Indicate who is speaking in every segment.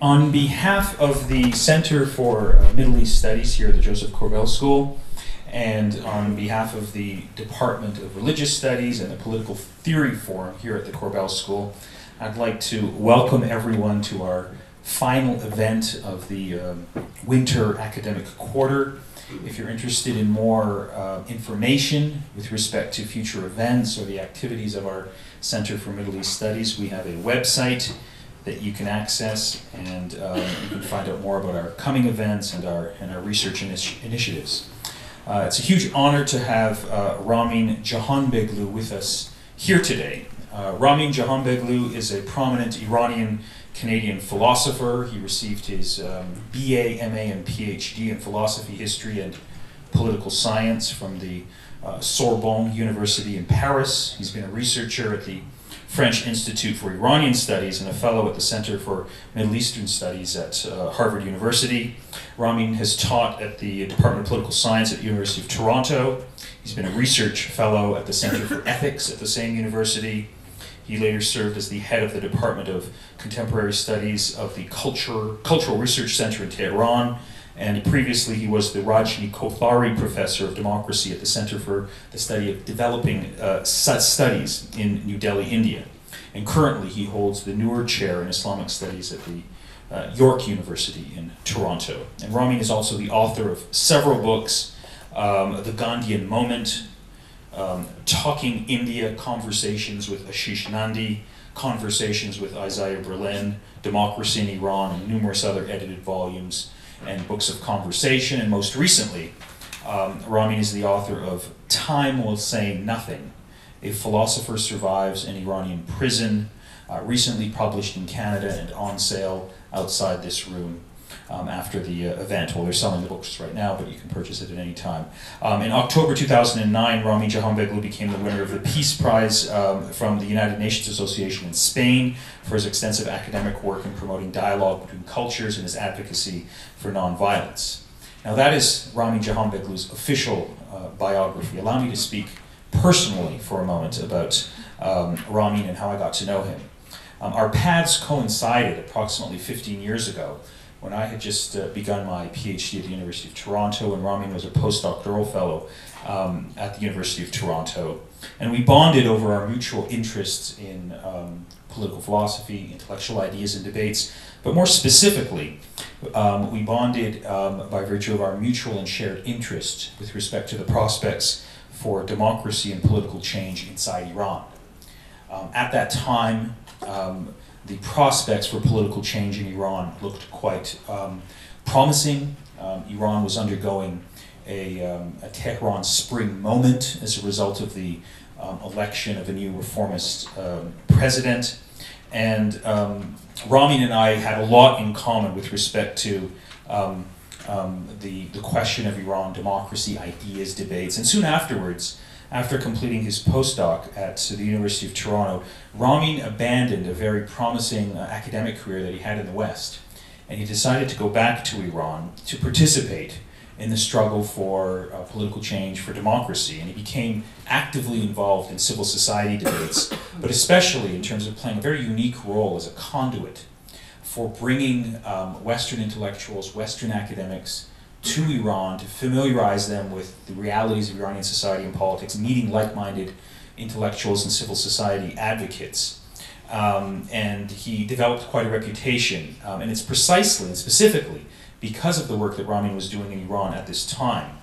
Speaker 1: On behalf of the Center for uh, Middle East Studies here at the Josef Korbel School, and on behalf of the Department of Religious Studies and the Political Theory Forum here at the Korbel School, I'd like to welcome everyone to our final event of the um, winter academic quarter. If you're interested in more uh, information with respect to future events or the activities of our Center for Middle East Studies, we have a website that you can access and um, you can find out more about our coming events and our, and our research initi- initiatives. Uh, it's a huge honor to have uh, Ramin Jahanbegloo with us here today. Uh, Ramin Jahanbegloo is a prominent Iranian Canadian philosopher. He received his um, BA, MA, and PhD in philosophy, history, and political science from the uh, Sorbonne University in Paris. He's been a researcher at the French Institute for Iranian Studies and a fellow at the Center for Middle Eastern Studies at uh, Harvard University. Ramin has taught at the Department of Political Science at the University of Toronto. He's been a research fellow at the Center for Ethics at the same university. He later served as the head of the Department of Contemporary Studies of the Culture, Cultural Research Center in Tehran, and previously he was the Rajni Kothari Professor of Democracy at the Center for the Study of Developing uh, Studies in New Delhi, India. And currently he holds the Noor Chair in Islamic Studies at the uh, York University in Toronto. And Ramin is also the author of several books um, The Gandhian Moment, um, Talking India Conversations with Ashis Nandy, Conversations with Isaiah Berlin, Democracy in Iran, and numerous other edited volumes and books of conversation. And most recently, um, Ramin is the author of Time Will Say Nothing A Philosopher Survives an Iranian Prison, uh, recently published in Canada and on sale outside this room um, after the uh, event. Well, they're selling the books right now, but you can purchase it at any time. Um, in October 2009, Rami Jahanbegloo became the winner of the Peace Prize um, from the United Nations Association in Spain for his extensive academic work in promoting dialogue between cultures and his advocacy for nonviolence. Now, that is Rami Jahanbegloo's official uh, biography. Allow me to speak personally for a moment about um, Ramin and how I got to know him. Um, our paths coincided approximately 15 years ago when I had just uh, begun my PhD at the University of Toronto, and Ramin was a postdoctoral fellow um, at the University of Toronto. And we bonded over our mutual interests in um, political philosophy, intellectual ideas, and debates. But more specifically, um, we bonded um, by virtue of our mutual and shared interest with respect to the prospects for democracy and political change inside Iran. Um, at that time, um, the prospects for political change in Iran looked quite um, promising. Um, Iran was undergoing a, um, a, Tehran spring moment as a result of the um, election of a new reformist um, president. And Ramin and I had a lot in common with respect to the, the question of Iran democracy, ideas, debates. And soon afterwards, after completing his postdoc at the University of Toronto, Ramin abandoned a very promising uh, academic career that he had in the West, and he decided to go back to Iran to participate in the struggle for uh, political change, for democracy, and he became actively involved in civil society debates, but especially in terms of playing a very unique role as a conduit for bringing um, Western intellectuals, Western academics, to Iran to familiarize them with the realities of Iranian society and politics, meeting like minded intellectuals and civil society advocates. Um, and he developed quite a reputation. Um, and it's precisely and specifically because of the work that Ramin was doing in Iran at this time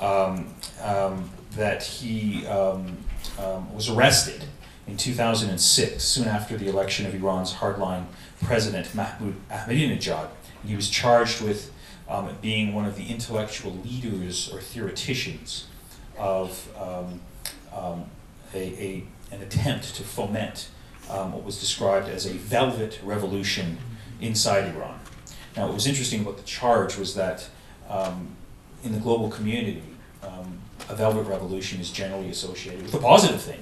Speaker 1: um, um that he um, um, was arrested in 2006, soon after the election of Iran's hardline president Mahmoud Ahmadinejad. He was charged with um, being one of the intellectual leaders or theoreticians of um, um, a, a, an attempt to foment um, what was described as a velvet revolution inside Iran. Now, what was interesting about the charge was that um, in the global community, a velvet revolution is generally associated with a positive thing.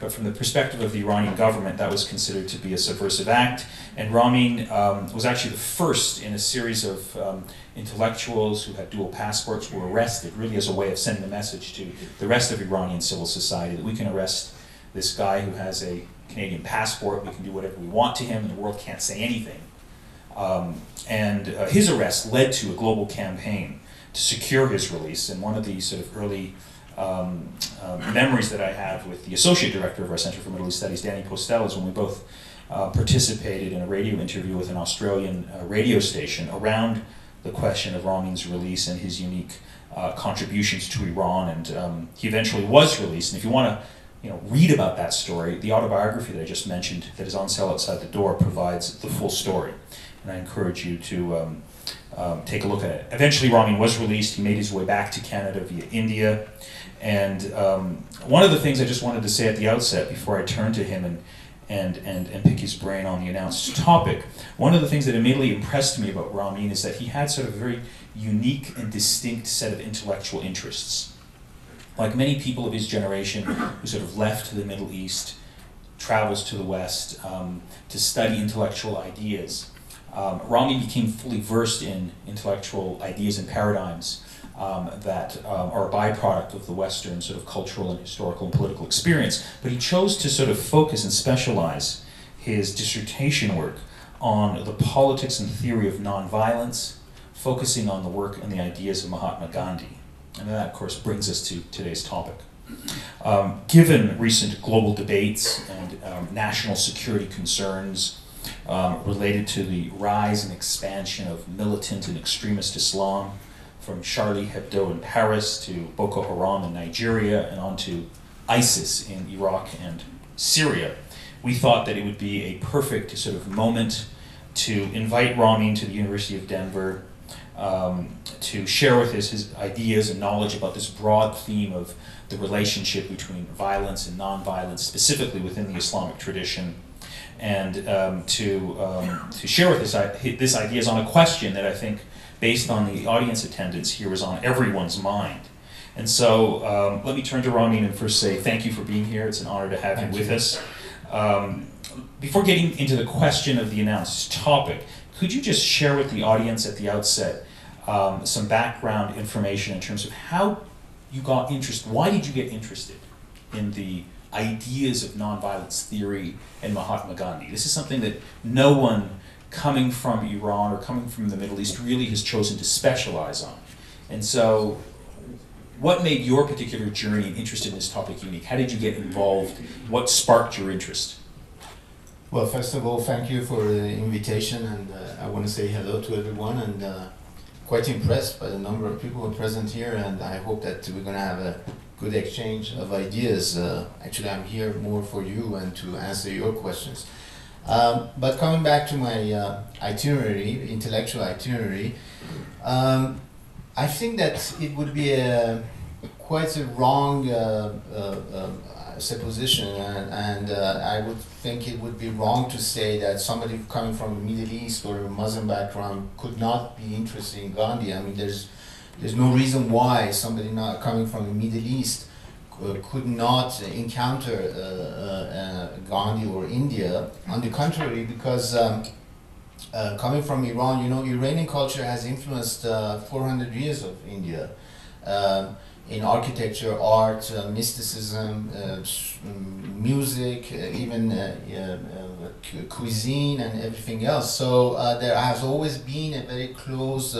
Speaker 1: But from the perspective of the Iranian government, that was considered to be a subversive act. And Ramin um, was actually the first in a series of um, intellectuals who had dual passports were arrested, really as a way of sending a message to the rest of Iranian civil society that we can arrest this guy who has a Canadian passport, we can do whatever we want to him, and the world can't say anything. Um, and uh, his arrest led to a global campaign to secure his release. And one of the sort of early um, uh, memories that I have with the associate director of our Center for Middle East Studies, Danny Postel, is when we both uh, participated in a radio interview with an Australian uh, radio station around the question of Ramin's release and his unique uh, contributions to Iran. And um, he eventually was released. And if you want to you know, read about that story, the autobiography that I just mentioned that is on sale outside the door provides the full story. And I encourage you to um, um, take a look at it. Eventually, Ramin was released. He made his way back to Canada via India. And um, one of the things I just wanted to say at the outset before I turn to him and, and, and, and pick his brain on the announced topic, one of the things that immediately impressed me about Ramin is that he had sort of a very unique and distinct set of intellectual interests. Like many people of his generation who sort of left the Middle East, travels to the West um, to study intellectual ideas, um, Ramin became fully versed in intellectual ideas and paradigms um, that um, are a byproduct of the Western sort of cultural and historical and political experience. But he chose to sort of focus and specialize his dissertation work on the politics and theory of nonviolence, focusing on the work and the ideas of Mahatma Gandhi. And that, of course, brings us to today's topic. Um, given recent global debates and um, national security concerns um, related to the rise and expansion of militant and extremist Islam, from Charlie Hebdo in Paris to Boko Haram in Nigeria and on to ISIS in Iraq and Syria, we thought that it would be a perfect sort of moment to invite Ramin to the University of Denver um, to share with us his ideas and knowledge about this broad theme of the relationship between violence and nonviolence, specifically within the Islamic tradition, and um, to, um, to share with us this ideas on a question that I think based on the audience attendance here was on everyone's mind. And so um, let me turn to Ramin and first say thank you for being here. It's an honor to have thank you with you. us. Um, before getting into the question of the announced topic, could you just share with the audience at the outset um, some background information in terms of how you got interested, why did you get interested in the ideas of nonviolence theory and Mahatma Gandhi? This is something that no one coming from Iran or coming from the Middle East really has chosen to specialize on. And so, what made your particular journey and interest in this topic unique? How did you get involved? What sparked your interest?
Speaker 2: Well, first of all, thank you for the invitation, and uh, I want to say hello to everyone. And uh, quite impressed by the number of people present here, and I hope that we're going to have a good exchange of ideas. Uh, actually, I'm here more for you and to answer your questions. Um, but coming back to my uh, itinerary, intellectual itinerary, um, I think that it would be a quite a wrong uh, uh, um, supposition, and, and uh, I would think it would be wrong to say that somebody coming from the Middle East or a Muslim background could not be interested in Gandhi. I mean, there's there's no reason why somebody not coming from the Middle East uh, could not encounter uh, uh, Gandhi or India. On the contrary, because um, coming from Iran, you know, Iranian culture has influenced 400 years of India. Um, in architecture, art, uh, mysticism, uh, mm, music, uh, even cuisine and everything else. So there has always been a very close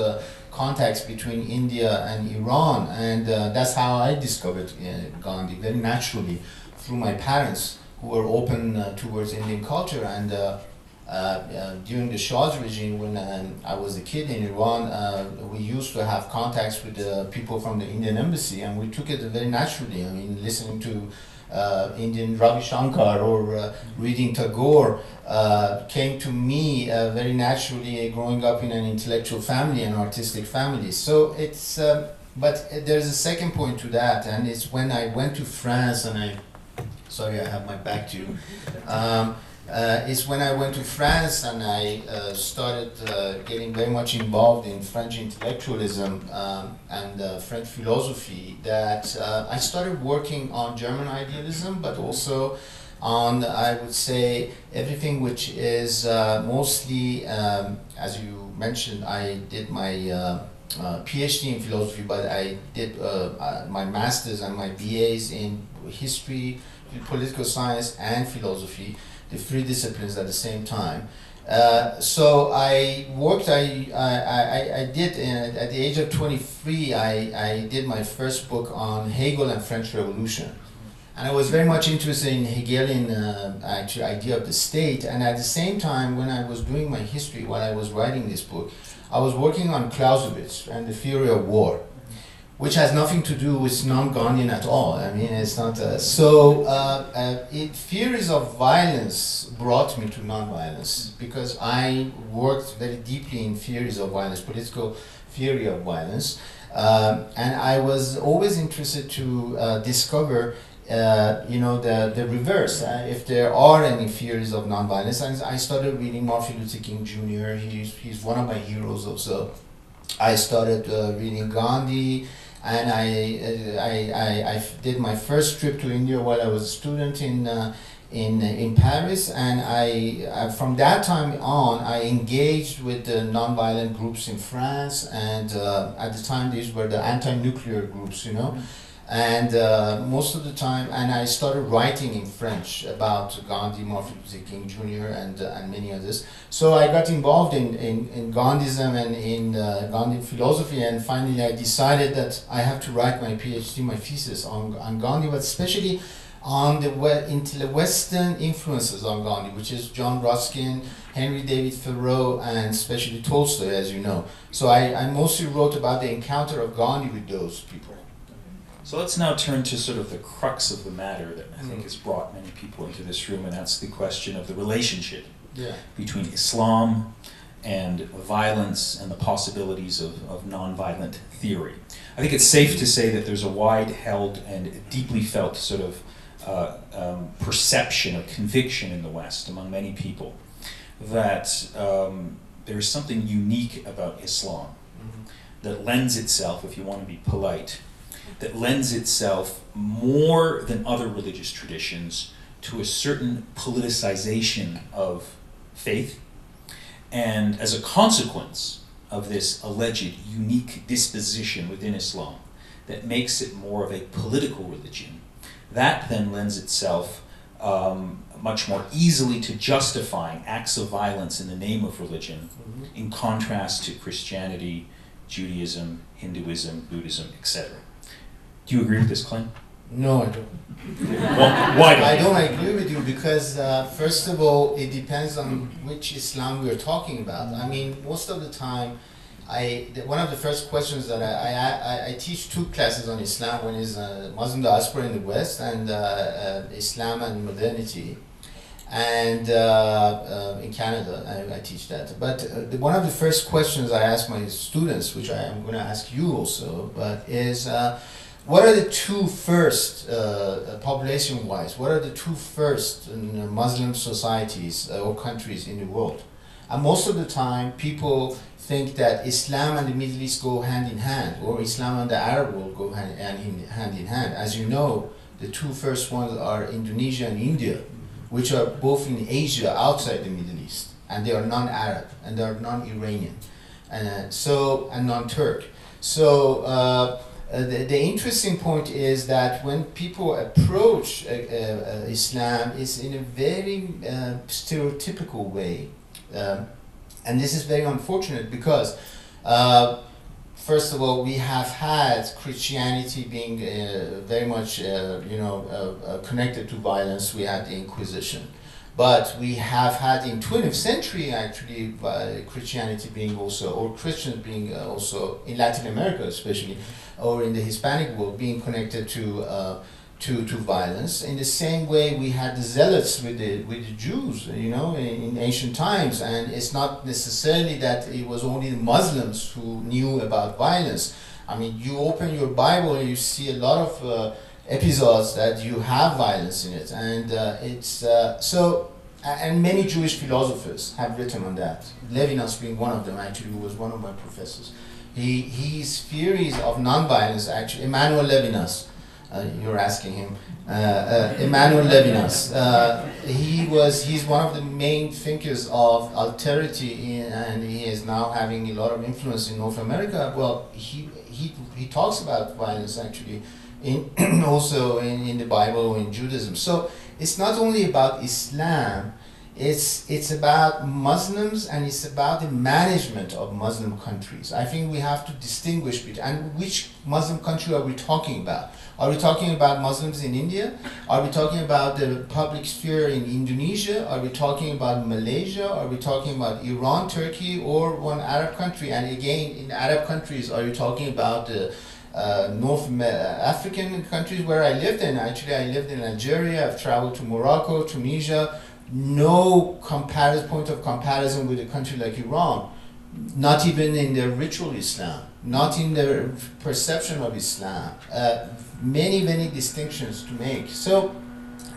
Speaker 2: contacts between India and Iran, and uh, that's how I discovered uh, Gandhi very naturally through my parents who were open uh, towards Indian culture. And uh, uh, uh, during the Shah's regime, when I was a kid in Iran, we used to have contacts with people from the Indian embassy, and we took it very naturally. I mean, listening to uh, Indian Ravi Shankar or uh, reading Tagore uh, came to me uh, very naturally growing up in an intellectual family, an artistic family. So it's, um, but there's a second point to that, and it's when I went to France and I, sorry, I have my back to you. Um, uh, is when I went to France and I uh, started uh, getting very much involved in French intellectualism um, and uh, French philosophy that uh, I started working on German idealism, but also on, I would say, everything which is uh, mostly, um, as you mentioned, I did my PhD in philosophy, but I did my master's and my BAs in history, political science, and philosophy the three disciplines at the same time. Uh, so I worked. I I, I, I did uh, at the age of twenty three. I, I did my first book on Hegel and French Revolution, and I was very much interested in Hegelian uh, actually idea of the state. And at the same time, when I was doing my history, while I was writing this book, I was working on Clausewitz and the theory of war which has nothing to do with non-Gandhian at all. I mean, it's not. So, uh, uh, it, theories of violence brought me to non-violence because I worked very deeply in theories of violence, political theory of violence, um, and I was always interested to uh, discover. Uh, you know the the reverse. If there are any theories of nonviolence, and I started reading Martin Luther King Jr. He's he's one of my heroes also. I started reading Gandhi and I, I, I, I did my first trip to India while I was a student in, uh, in, in Paris, and I, uh, from that time on, I engaged with the nonviolent groups in France, and uh, at the time these were the anti-nuclear groups, you know. Mm-hmm and uh, most of the time, and I started writing in French about Gandhi, Martin Luther King Jr., and, uh, and many others. So I got involved in, in, in Gandhism and in uh, Gandhi philosophy, and finally I decided that I have to write my PhD, my thesis on, on Gandhi, but especially on the into the Western influences on Gandhi, which is John Ruskin, Henry David Thoreau, and especially Tolstoy, as you know. So I, I mostly wrote about the encounter of Gandhi with those people.
Speaker 1: So let's now turn to sort of the crux of the matter that I think mm. has brought many people into this room, and that's the question of the relationship
Speaker 2: yeah.
Speaker 1: between Islam and violence and the possibilities of, of nonviolent theory. I think it's safe to say that there's a wide held and deeply felt sort of uh, um, perception of conviction in the West among many people that um, there's something unique about Islam mm-hmm. that lends itself, if you want to be polite, that lends itself more than other religious traditions to a certain politicization of faith. And as a consequence of this alleged unique disposition within Islam that makes it more of a political religion, that then lends itself um, much more easily to justifying acts of violence in the name of religion, mm-hmm. in contrast to Christianity, Judaism, Hinduism, Buddhism, etc. Do you agree with this claim?
Speaker 2: No, I don't.
Speaker 1: well, why don't
Speaker 2: I don't agree with you because, uh, first of all, it depends on which Islam we are talking about. I mean, most of the time, I the, one of the first questions that I, I, I, teach two classes on Islam. One is uh, Muslim diaspora in the West and uh, uh Islam and modernity. And uh, uh, in Canada, I, I, teach that. But the, one of the first questions I ask my students, which I am going to ask you also, but is what are the two first, uh, uh population wise, what are the two first Muslim societies uh, or countries in the world? And most of the time, people think that Islam and the Middle East go hand in hand, or Islam and the Arab world go hand, in, hand in hand. As you know, the two first ones are Indonesia and India, which are both in Asia outside the Middle East, and they are non-Arab and they are non-Iranian, and so and non-Turk. So. Uh, uh, the, the interesting point is that when people approach uh, uh, Islam, it's in a very uh, stereotypical way. Um, and this is very unfortunate because, uh, first of all, we have had Christianity being very much, you know, connected to violence. We had the Inquisition. But we have had in 20th century actually uh, Christianity being also, or Christians being uh, also in Latin America especially, or in the Hispanic world being connected to uh, to to violence. In the same way, we had the zealots with the with the Jews, you know, in, in ancient times, and it's not necessarily that it was only the Muslims who knew about violence. I mean, you open your Bible and you see a lot of uh, episodes that you have violence in it, and uh, it's uh, so. And many Jewish philosophers have written on that. Levinas being one of them, actually, who was one of my professors. He his theories of nonviolence, actually, Emmanuel Levinas. Uh, you're asking him, uh, uh, Emmanuel Levinas. Uh, he was he's one of the main thinkers of alterity, in, and he is now having a lot of influence in North America. Well, he he he talks about violence actually in also in, in the Bible or in Judaism. So it's not only about Islam, It's, it's about Muslims and it's about the management of Muslim countries. I think we have to distinguish between, and which Muslim country are we talking about? Are we talking about Muslims in India? Are we talking about the public sphere in Indonesia? Are we talking about Malaysia? Are we talking about Iran, Turkey, or one Arab country? And again, in Arab countries, are you talking about the uh, North African countries where I lived in? Actually, I lived in Algeria, I've traveled to Morocco, Tunisia, no comparison point of comparison with a country like Iran, not even in their ritual Islam, not in their perception of Islam. Uh, many, many distinctions to make. So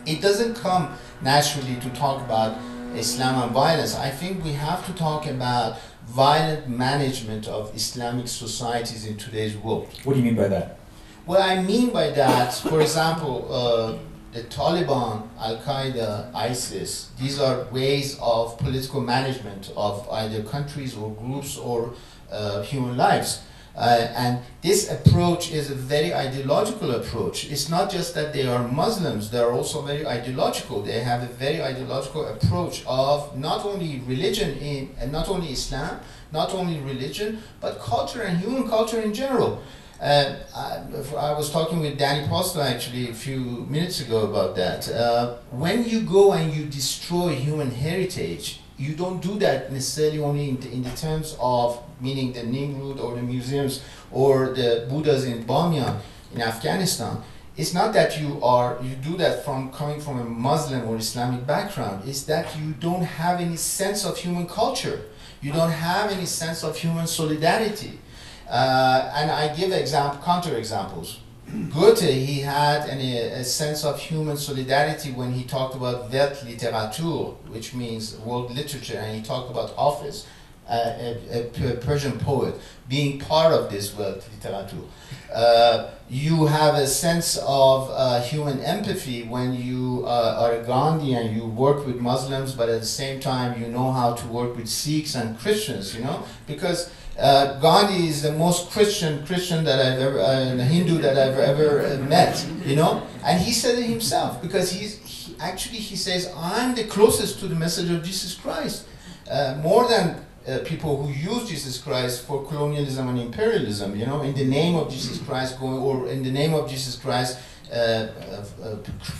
Speaker 2: it doesn't come naturally to talk about Islam and violence. I think we have to talk about violent management of Islamic societies in today's world.
Speaker 1: What do you mean by that?
Speaker 2: What I mean by that, for example, uh, the Taliban, Al Qaeda, ISIS, these are ways of political management of either countries or groups or uh, human lives. Uh, and this approach is a very ideological approach. It's not just that they are Muslims, they are also very ideological. They have a very ideological approach of not only religion in, and not only Islam, not only religion, but culture and human culture in general. Uh, I, I, was talking with Danny Postel actually a few minutes ago about that. Uh, when you go and you destroy human heritage, you don't do that necessarily only in, the, in the terms of meaning the Nimrud or the museums or the Buddhas in Bamyan in Afghanistan. It's not that you are you do that from coming from a Muslim or Islamic background. It's that you don't have any sense of human culture. You don't have any sense of human solidarity. Uh, and I give example, counter examples. Goethe, he had an, a sense of human solidarity when he talked about Weltliteratur, which means world literature, and he talked about Hafiz, uh, a, a, Persian poet, being part of this Weltliteratur. Uh, you have a sense of uh, human empathy when you uh, are a Gandhi and you work with Muslims, but at the same time you know how to work with Sikhs and Christians, you know, because uh, Gandhi is the most Christian Christian that I've ever, uh, Hindu that I've ever uh, met, you know, and he said it himself because he's he, actually he says I'm the closest to the message of Jesus Christ, uh, more than uh, people who use Jesus Christ for colonialism and imperialism, you know, in the name of Jesus Christ going or in the name of Jesus Christ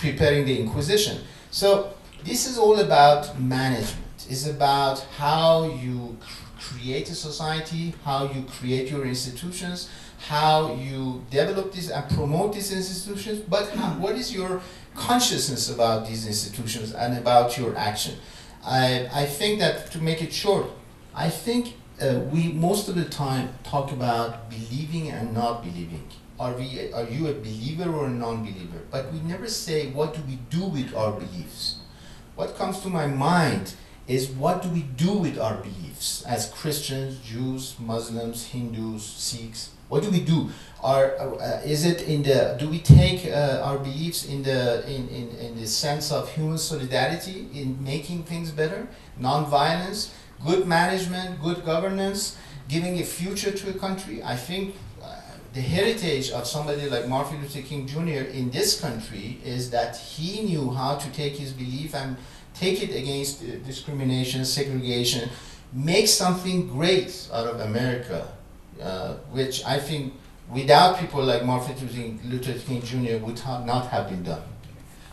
Speaker 2: preparing the Inquisition. So this is all about management. It's about how you create a society, how you create your institutions, how you develop this and promote these institutions, but how, what is your consciousness about these institutions and about your action? I, I think that to make it short, I think uh, we most of the time talk about believing and not believing. Are, we, are you a believer or a non-believer? But we never say what do we do with our beliefs. What comes to my mind is what do we do with our beliefs as Christians, Jews, Muslims, Hindus, Sikhs? What do we do? Are, uh, is it in the, do we take uh, our beliefs in the, in, in, in the sense of human solidarity in making things better, non-violence, good management, good governance, giving a future to a country? I think uh, the heritage of somebody like Martin Luther King Jr. in this country is that he knew how to take his belief and take it against discrimination, segregation, make something great out of America, uh, which I think without people like Martin Luther King Jr. would ha not have been done.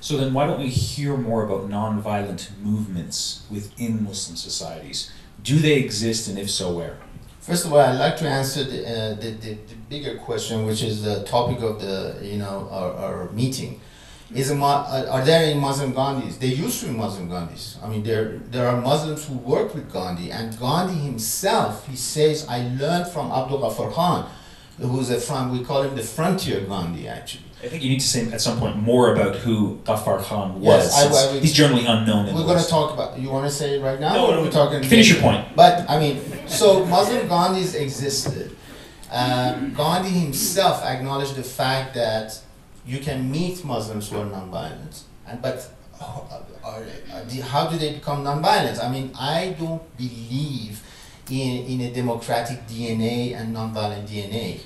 Speaker 1: So then why don't we hear more about nonviolent movements within Muslim societies? Do they exist and if so, where?
Speaker 2: First of all, I'd like to answer the, uh, the, the, the, bigger question, which is the topic of the, you know, our, our meeting is a, are there any Muslim Gandhis? They used to be Muslim Gandhis. I mean, there, there are Muslims who work with Gandhi, and Gandhi himself, he says, I learned from Abdul Ghaffar Khan, who's a from, we call him the frontier Gandhi, actually.
Speaker 1: I think you need to say at some point more about who Ghaffar Khan was. Yes, I, I, he's generally unknown.
Speaker 2: we're going to talk about. You want to say it right now?
Speaker 1: No,
Speaker 2: no, we're talking.
Speaker 1: Finish your point.
Speaker 2: But I mean, so Muslim Gandhis existed. Uh, Gandhi himself acknowledged the fact that you can meet Muslims who are nonviolent, and but are, are, are, how do they become nonviolent? I mean, I don't believe in, in a democratic DNA and nonviolent DNA.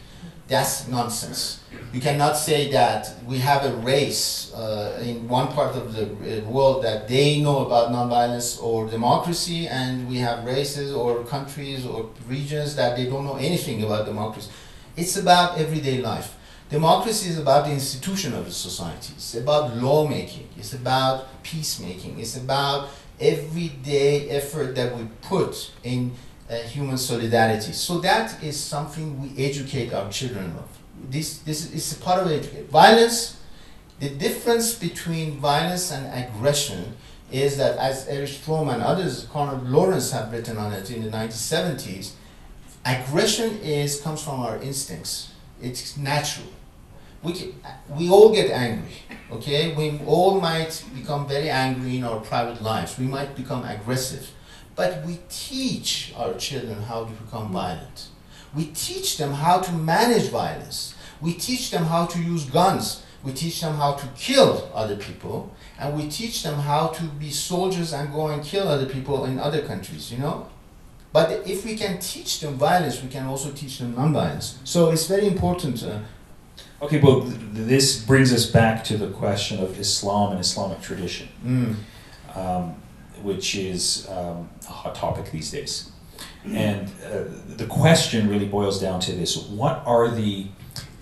Speaker 2: That's nonsense. You cannot say that we have a race uh, in one part of the uh, world that they know about nonviolence or democracy, and we have races or countries or regions that they don't know anything about democracy. It's about everyday life. Democracy is about the institution of the society. It's about lawmaking. It's about peacemaking. It's about everyday effort that we put in uh, human solidarity. So that is something we educate our children of. This, this is a part of it. Violence, the difference between violence and aggression is that, as Erich Fromm and others, Konrad Lorenz have written on it in the 1970s, aggression is comes from our instincts. It's natural. We, we all get angry, okay? We all might become very angry in our private lives. We might become aggressive. But we teach our children how to become violent. We teach them how to manage violence. We teach them how to use guns. We teach them how to kill other people. And we teach them how to be soldiers and go and kill other people in other countries, you know? But if we can teach them violence, we can also teach them nonviolence. So it's very important. Uh,
Speaker 1: Okay, well, th- this brings us back to the question of Islam and Islamic tradition,
Speaker 2: mm,
Speaker 1: um, which is um, a hot topic these days. And uh, the question really boils down to this what are the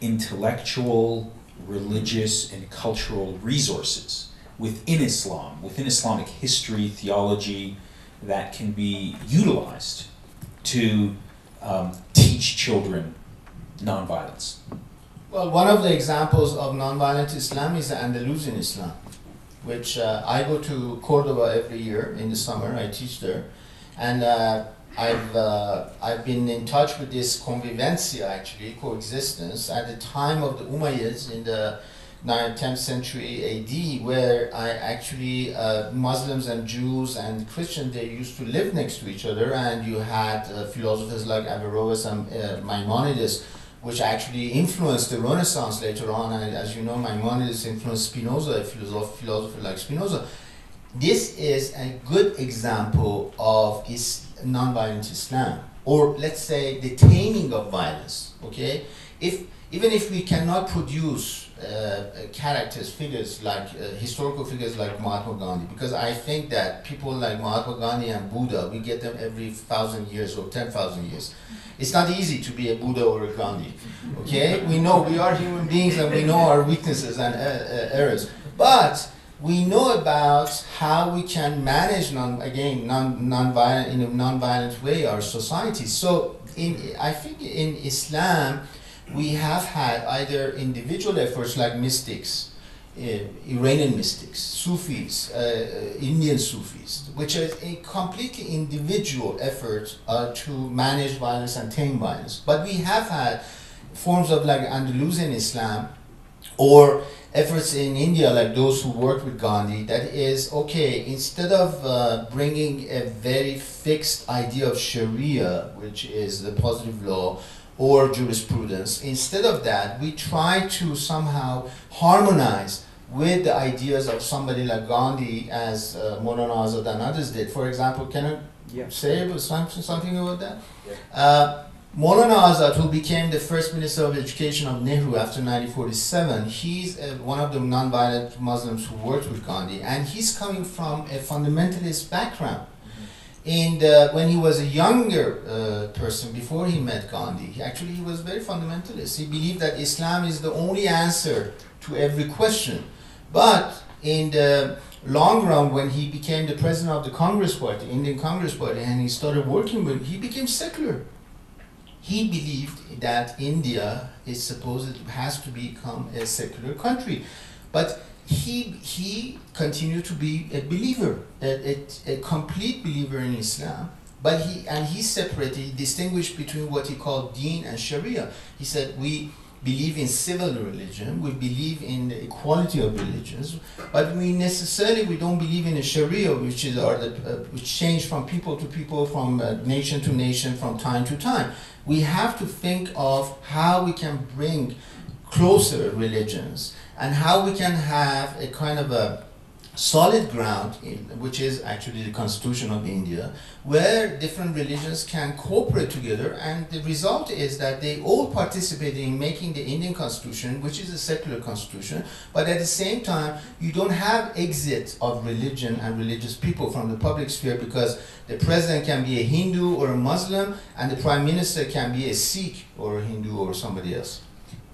Speaker 1: intellectual, religious, and cultural resources within Islam, within Islamic history, theology, that can be utilized to um, teach children nonviolence?
Speaker 2: Well, one of the examples of nonviolent Islam is the Andalusian Islam, which uh, I go to Cordoba every year in the summer. I teach there, and uh, I've uh, I've been in touch with this convivencia, actually coexistence, at the time of the Umayyads in the 9th, 10th century AD, where I actually uh, Muslims and Jews and Christians they used to live next to each other, and you had uh, philosophers like Averroes and uh, Maimonides which actually influenced the Renaissance later on. And as you know, Maimonides influenced Spinoza, a philosopher, philosopher like Spinoza. This is a good example of is nonviolent Islam, or let's say the taming of violence. Okay, if even if we cannot produce characters, figures like uh, historical figures like Mahatma Gandhi, because I think that people like Mahatma Gandhi and Buddha, we get them every thousand years or ten thousand years. It's not easy to be a Buddha or a Gandhi. Okay, we know we are human beings and we know our weaknesses and uh, uh, errors, but we know about how we can manage non again non non-violent in a non-violent way our society. So in I think in Islam we have had either individual efforts like mystics, uh, Iranian mystics, Sufis, uh, Indian Sufis, which is a completely individual effort uh, to manage violence and tame violence. But we have had forms of like Andalusian Islam or efforts in India, like those who worked with Gandhi, that is okay, instead of uh, bringing a very fixed idea of Sharia, which is the positive law, or jurisprudence, instead of that, we try to somehow harmonize with the ideas of somebody like Gandhi, as uh, Maulana Azad and others did. For example, can I
Speaker 1: Yeah.
Speaker 2: say something, something about that?
Speaker 1: Yeah.
Speaker 2: Uh, Maulana Azad, who became the first Minister of Education of Nehru after 1947, he's uh, one of the non-violent Muslims who worked with Gandhi, and he's coming from a fundamentalist background. And uh, when he was a younger uh, person, before he met Gandhi, he actually he was very fundamentalist. He believed that Islam is the only answer to every question. But in the long run, when he became the president of the Congress Party, Indian Congress Party, and he started working with, he became secular he believed that India is supposed has to become a secular country, but he he continued to be a believer, a, a, a complete believer in Islam. But he and he separated, he distinguished between what he called Deen and Sharia. He said we believe in civil religion, we believe in the equality of religions, but we necessarily we don't believe in a Sharia, which is or the, uh, which change from people to people, from uh, nation to nation, from time to time we have to think of how we can bring closer religions and how we can have a kind of a solid ground, in, which is actually the constitution of India, where different religions can cooperate together, and the result is that they all participate in making the Indian constitution, which is a secular constitution, but at the same time, you don't have exit of religion and religious people from the public sphere because the president can be a Hindu or a Muslim, and the prime minister can be a Sikh or a Hindu or somebody else.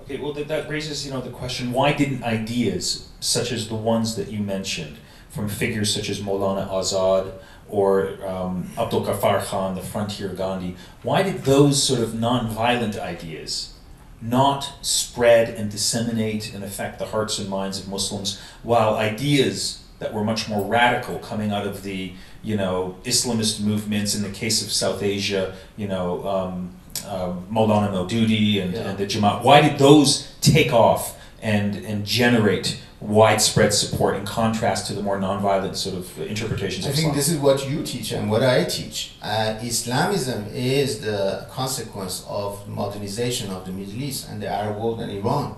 Speaker 1: Okay, well, that, that raises, you know, the question, why didn't ideas such as the ones that you mentioned, from figures such as Maulana Azad or um, Abdul Ghaffar Khan, the frontier Gandhi, why did those sort of non-violent ideas not spread and disseminate and affect the hearts and minds of Muslims, while ideas that were much more radical coming out of the, you know, Islamist movements in the case of South Asia, you know, um, um, Maulana Maududi and,
Speaker 2: Yeah.
Speaker 1: and the Jamaat, why did those take off and, and generate widespread support in contrast to the more nonviolent sort of interpretations of Islam?
Speaker 2: I
Speaker 1: of
Speaker 2: think
Speaker 1: Islam?
Speaker 2: this is what you teach and what I teach. Uh, Islamism is the consequence of modernization of the Middle East and the Arab world and Iran.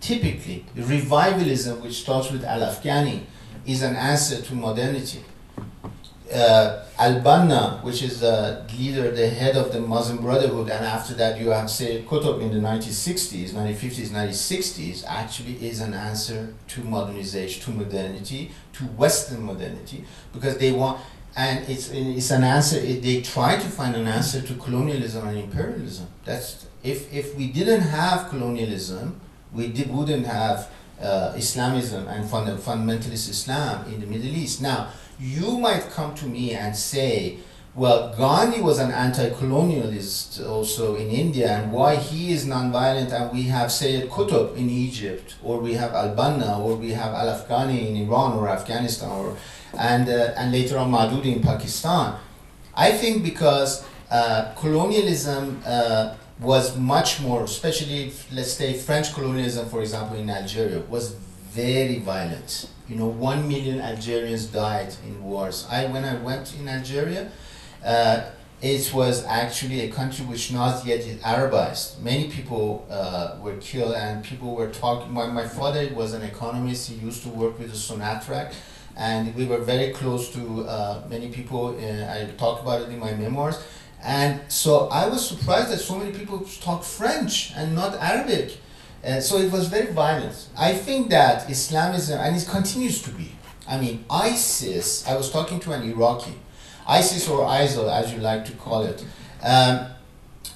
Speaker 2: Typically, revivalism, which starts with Al Afghani, is an answer to modernity. Uh, Al Banna, which is the leader, the head of the Muslim Brotherhood, and after that you have Sayyid Qutb in the 1960s, 1950s, 1960s, actually is an answer to modernization, to modernity, to Western modernity, because they want, and it's it's an answer. It, they try to find an answer to colonialism and imperialism. That's if if we didn't have colonialism, we did, wouldn't have uh, Islamism and funda- fundamentalist Islam in the Middle East. Now, you might come to me and say, well, Gandhi was an anti-colonialist also in India, and why he is non-violent, and we have Sayyid Qutb in Egypt, or we have Al-Banna, or we have Al-Afghani in Iran or Afghanistan, or and uh, and later on Maududi in Pakistan. I think because uh, colonialism uh, was much more, especially let's say French colonialism, for example, in Algeria, was very violent. You know, one million Algerians died in wars. I when I went in Algeria, uh, it was actually a country which not yet is Arabized. Many people uh, were killed, and people were talking. My, my father was an economist. He used to work with the Sonatrach, and we were very close to uh, many people. Uh, I talk about it in my memoirs. And so I was surprised that so many people talk French and not Arabic. Uh, so it was very violent. I think that Islamism, and it continues to be. I mean, ISIS, I was talking to an Iraqi, ISIS or ISIL, as you like to call it, um,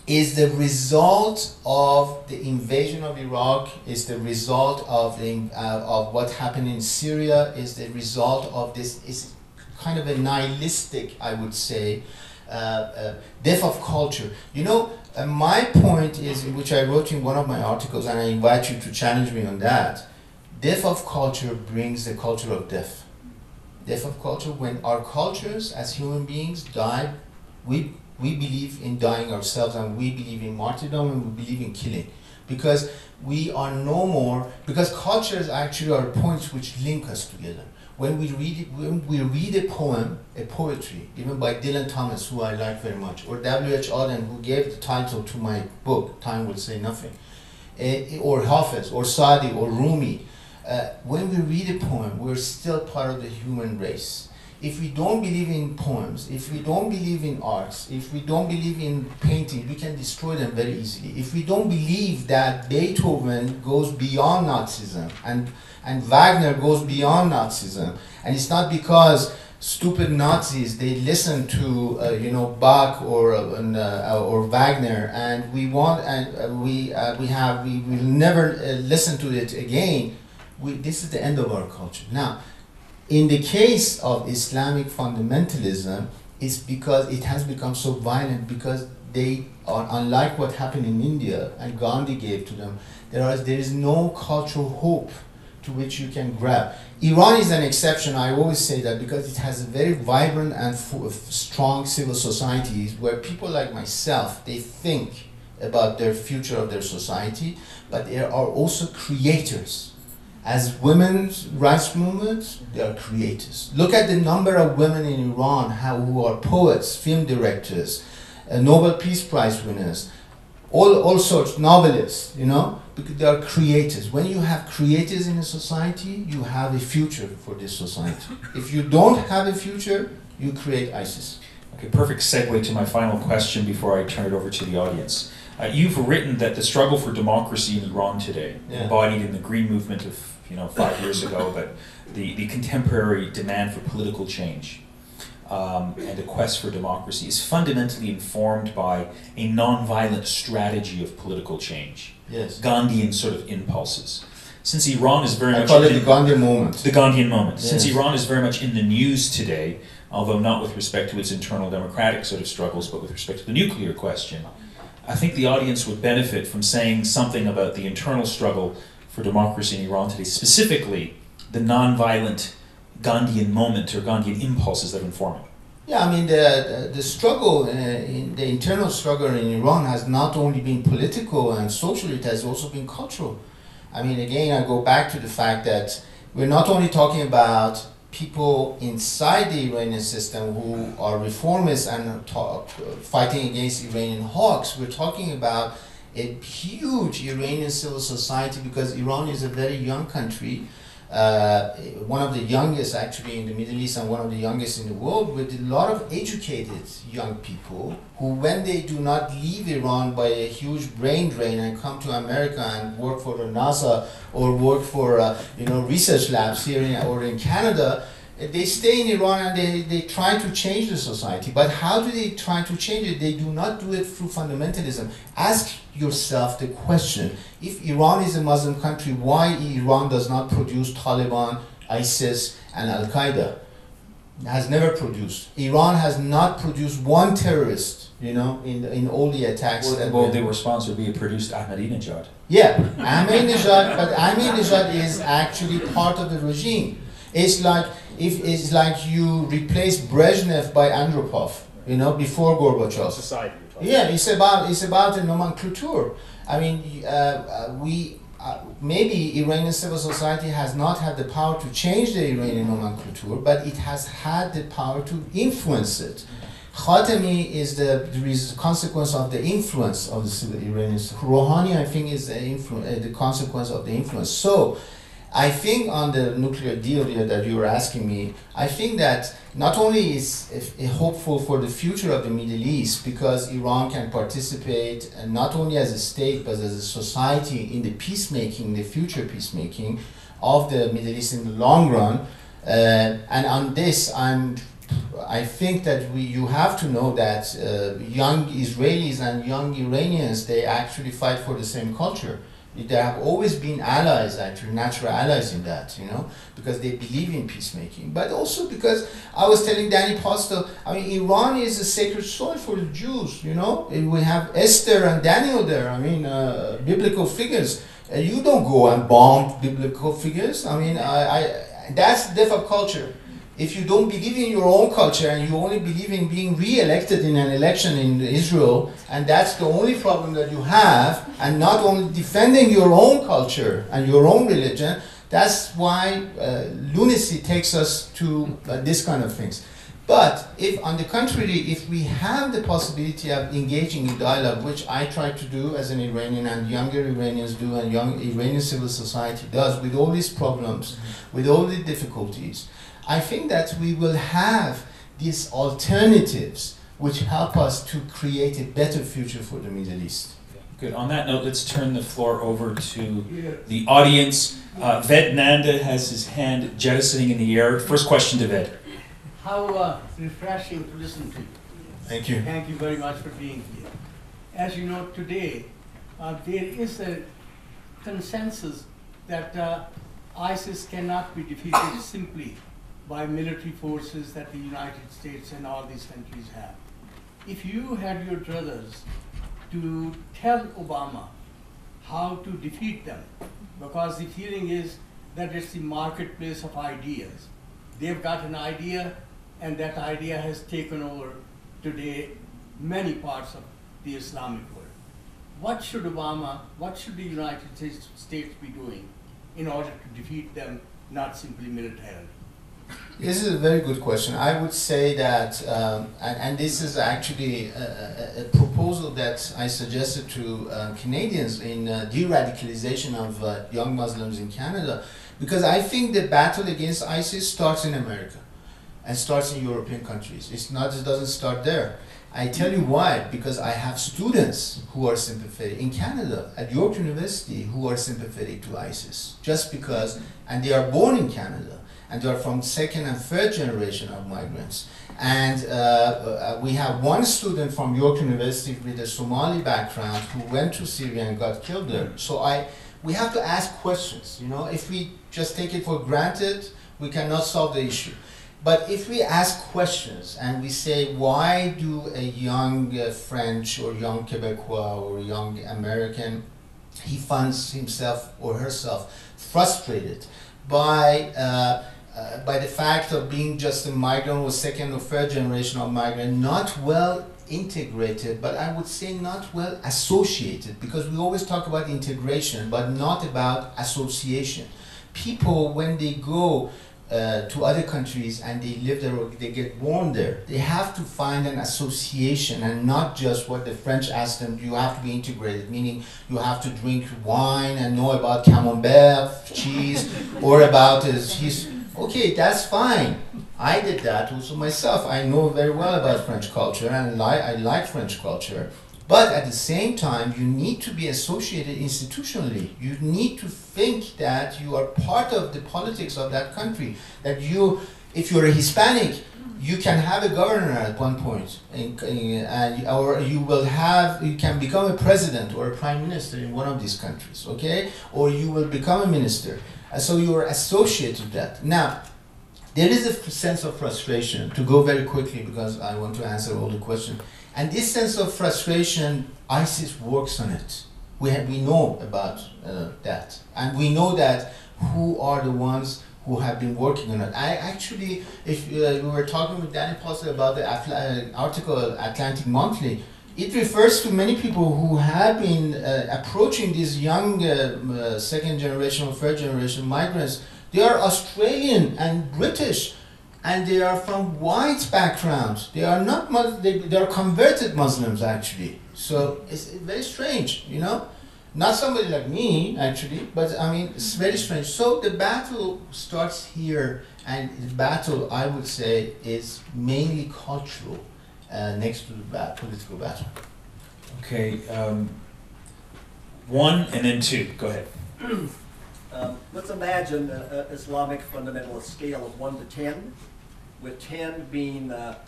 Speaker 2: is the result of the invasion of Iraq, is the result of, the, uh, of what happened in Syria, is the result of this, is kind of a nihilistic, I would say, uh, uh, death of culture. You know, uh, my point is, which I wrote in one of my articles, and I invite you to challenge me on that. Death of culture brings the culture of death. Death of culture, when our cultures as human beings die, we, we believe in dying ourselves and we believe in martyrdom and we believe in killing. Because we are no more, because cultures actually are points which link us together when we read when we read a poem, a poetry, even by Dylan Thomas, who I like very much, or W. H. Auden, who gave the title to my book, Time Will Say Nothing, eh, or Hafiz, or Sadi, or Rumi, uh, when we read a poem, we're still part of the human race. If we don't believe in poems, if we don't believe in arts, if we don't believe in painting, we can destroy them very easily. If we don't believe that Beethoven goes beyond Nazism and and Wagner goes beyond Nazism, and it's not because stupid Nazis they listen to uh, you know Bach or uh, uh, or Wagner, and we want and uh, we uh, we have we will never uh, listen to it again. We, this is the end of our culture now. In the case of Islamic fundamentalism, it's because it has become so violent because they are unlike what happened in India and Gandhi gave to them. There is there is no cultural hope to which you can grab. Iran is an exception. I always say that because it has a very vibrant and strong civil societies where people like myself they think about their future of their society, but they are also creators. As women's rights movements, they are creators. Look at the number of women in Iran how, who are poets, film directors, uh, Nobel Peace Prize winners, all, all sorts, novelists, you know because they are creators. When you have creators in a society, you have a future for this society. if you don't have a future, you create ISIS.
Speaker 1: Okay, perfect segue to my final question before I turn it over to the audience. Uh, you've written that the struggle for democracy in Iran today,
Speaker 2: Yeah.
Speaker 1: embodied in the Green Movement of you know five years ago, but the, the contemporary demand for political change um, and the quest for democracy, is fundamentally informed by a nonviolent strategy of political change,
Speaker 2: Yes.
Speaker 1: Gandhian sort of impulses. Since Iran is very
Speaker 2: I
Speaker 1: much
Speaker 2: call it the Gandhi moment.
Speaker 1: the Gandhian moment. Since Iran is very much in the news today, although not with respect to its internal democratic sort of struggles, but with respect to the nuclear question, I think the audience would benefit from saying something about the internal struggle for democracy in Iran today, specifically the nonviolent Gandhian moment or Gandhian impulses that inform it.
Speaker 2: Yeah, I mean the the, struggle, uh, in, the internal struggle in Iran has not only been political and social; it has also been cultural. I mean, again, I go back to the fact that we're not only talking about people inside the Iranian system who are reformists and talk, fighting against Iranian hawks. We're talking about a huge Iranian civil society because Iran is a very young country uh, one of the youngest actually in the Middle East and one of the youngest in the world with a lot of educated young people who when they do not leave Iran by a huge brain drain and come to America and work for NASA or work for uh, you know research labs here in, or in Canada they stay in Iran and they, they try to change the society. But how do they try to change it? They do not do it through fundamentalism. Ask yourself the question if Iran is a Muslim country, why Iran does not produce Taliban, ISIS, and Al Qaeda? Has never produced. Iran has not produced one terrorist, you know, in, in all the attacks. that
Speaker 1: Well,
Speaker 2: were-
Speaker 1: they were sponsored produced Ahmadinejad.
Speaker 2: yeah, Ahmadinejad, but Ahmadinejad is actually part of the regime. It's like if it's like you replace Brezhnev by Andropov, you know, before Gorbachev.
Speaker 3: society
Speaker 2: Yeah, it's about it's about a nomenclature. I mean, uh, uh, we uh, maybe Iranian civil society has not had the power to change the Iranian nomenclature, but it has had the power to influence it. Khatami is the, the consequence of the influence of the civil Iranians. Rouhani, I think, is the, influ- uh, the consequence of the influence. So, I think on the nuclear deal that you were asking me, I think that not only is it hopeful for the future of the Middle East because Iran can participate uh, not only as a state but as a society in the peacemaking, the future peacemaking of the Middle East in the long run. Uh, and on this, I'm I think that we you have to know that uh, young Israelis and young Iranians they actually fight for the same culture. There have always been allies, actually natural allies in that, you know, because they believe in peacemaking. But also because I was telling Danny Postel, I mean, Iran is a sacred soil for the Jews, you know. We have Esther and Daniel there. I mean, uh, biblical figures. Uh, you don't go and bomb biblical figures. I mean, I, I that's different culture if you don't believe in your own culture and you only believe in being re-elected in an election in Israel, and that's the only problem that you have, and not only defending your own culture and your own religion, that's why uh, lunacy takes us to uh, this kind of things. But if, on the contrary, if we have the possibility of engaging in dialogue, which I try to do as an Iranian and younger Iranians do, and young Iranian civil society does, with all these problems, with all the difficulties, I think that we will have these alternatives which help us to create a better future for the Middle East.
Speaker 1: Good. On that note, let's turn the floor over to the audience. Uh, Ved Nanda has his hand jettisoning in the air. First question to Ved.
Speaker 4: How uh, refreshing to listen to you.
Speaker 2: Thank you.
Speaker 4: Thank you very much for being here. As you know, today uh, there is a consensus that uh, ISIS cannot be defeated simply by military forces that the United States and all these countries have. If you had your brothers to tell Obama how to defeat them, because the feeling is that it's the marketplace of ideas. They've got an idea, and that idea has taken over today many parts of the Islamic world. What should Obama, what should the United States be doing in order to defeat them, not simply militarily?
Speaker 2: This is a very good question. I would say that, um, and, and, this is actually a, a, a, proposal that I suggested to uh, Canadians in uh, de-radicalization of uh, young Muslims in Canada, because I think the battle against ISIS starts in America and starts in European countries. It's not, it doesn't start there. I tell you why, because I have students who are sympathetic in Canada at York University who are sympathetic to ISIS, just because, and they are born in Canada and are from second and third generation of migrants. And uh, uh, we have one student from York University with a Somali background who went to Syria and got killed there. So I, we have to ask questions. You know, if we just take it for granted, we cannot solve the issue. But if we ask questions and we say, why do a young uh, French or young Quebecois or young American, he finds himself or herself frustrated by uh, uh, by the fact of being just a migrant or second or third generation of migrant, not well integrated, but I would say not well associated, because we always talk about integration, but not about association. People, when they go uh, to other countries and they live there or they get born there, they have to find an association and not just what the French ask them, you have to be integrated, meaning you have to drink wine and know about camembert, cheese, or about his, his Okay, that's fine. I did that also myself. I know very well about French culture and li- I like French culture. But at the same time, you need to be associated institutionally. You need to think that you are part of the politics of that country. That you, if you're a Hispanic, you can have a governor at one point, and, and, or you will have, you can become a president or a prime minister in one of these countries, okay? Or you will become a minister. So you are associated with that. Now, there is a sense of frustration, to go very quickly because I want to answer all the questions. And this sense of frustration, ISIS works on it. We, have, we know about uh, that. And we know that who are the ones who have been working on it. I actually, if uh, we were talking with Danny Postel about the Atla- article Atlantic Monthly, it refers to many people who have been uh, approaching these young uh, uh, second generation or third generation migrants. They are Australian and British, and they are from white backgrounds. They are not they, they are converted Muslims actually. So it's very strange, you know. Not somebody like me actually, but I mean it's very strange. So the battle starts here, and the battle I would say is mainly cultural uh, next to the bat- political battle.
Speaker 1: Okay, um, one and then two. Go ahead.
Speaker 3: Um, let's imagine an Islamic fundamentalist scale of 1 to 10, with 10 being uh,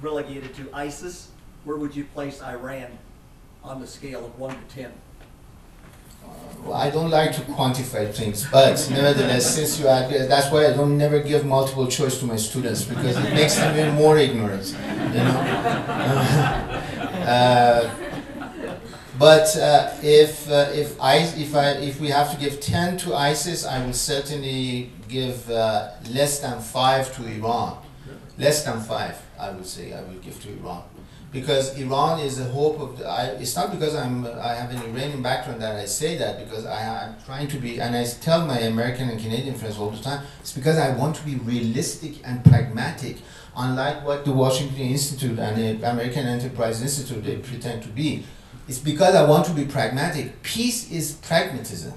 Speaker 3: relegated to ISIS. Where would you place Iran on the scale of 1 to 10?
Speaker 2: I don't like to quantify things, but nevertheless, since you are, that's why I don't never give multiple choice to my students because it makes them even more ignorant, you know. uh, but uh, if uh, if I if I if we have to give ten to ISIS, I will certainly give uh, less than five to Iran. Less than five, I would say, I will give to Iran because Iran is the hope of the, I, it's not because I'm I have an Iranian background that I say that because I, I'm trying to be and I tell my American and Canadian friends all the time it's because I want to be realistic and pragmatic unlike what the Washington Institute and the American Enterprise Institute they pretend to be. It's because I want to be pragmatic. Peace is pragmatism.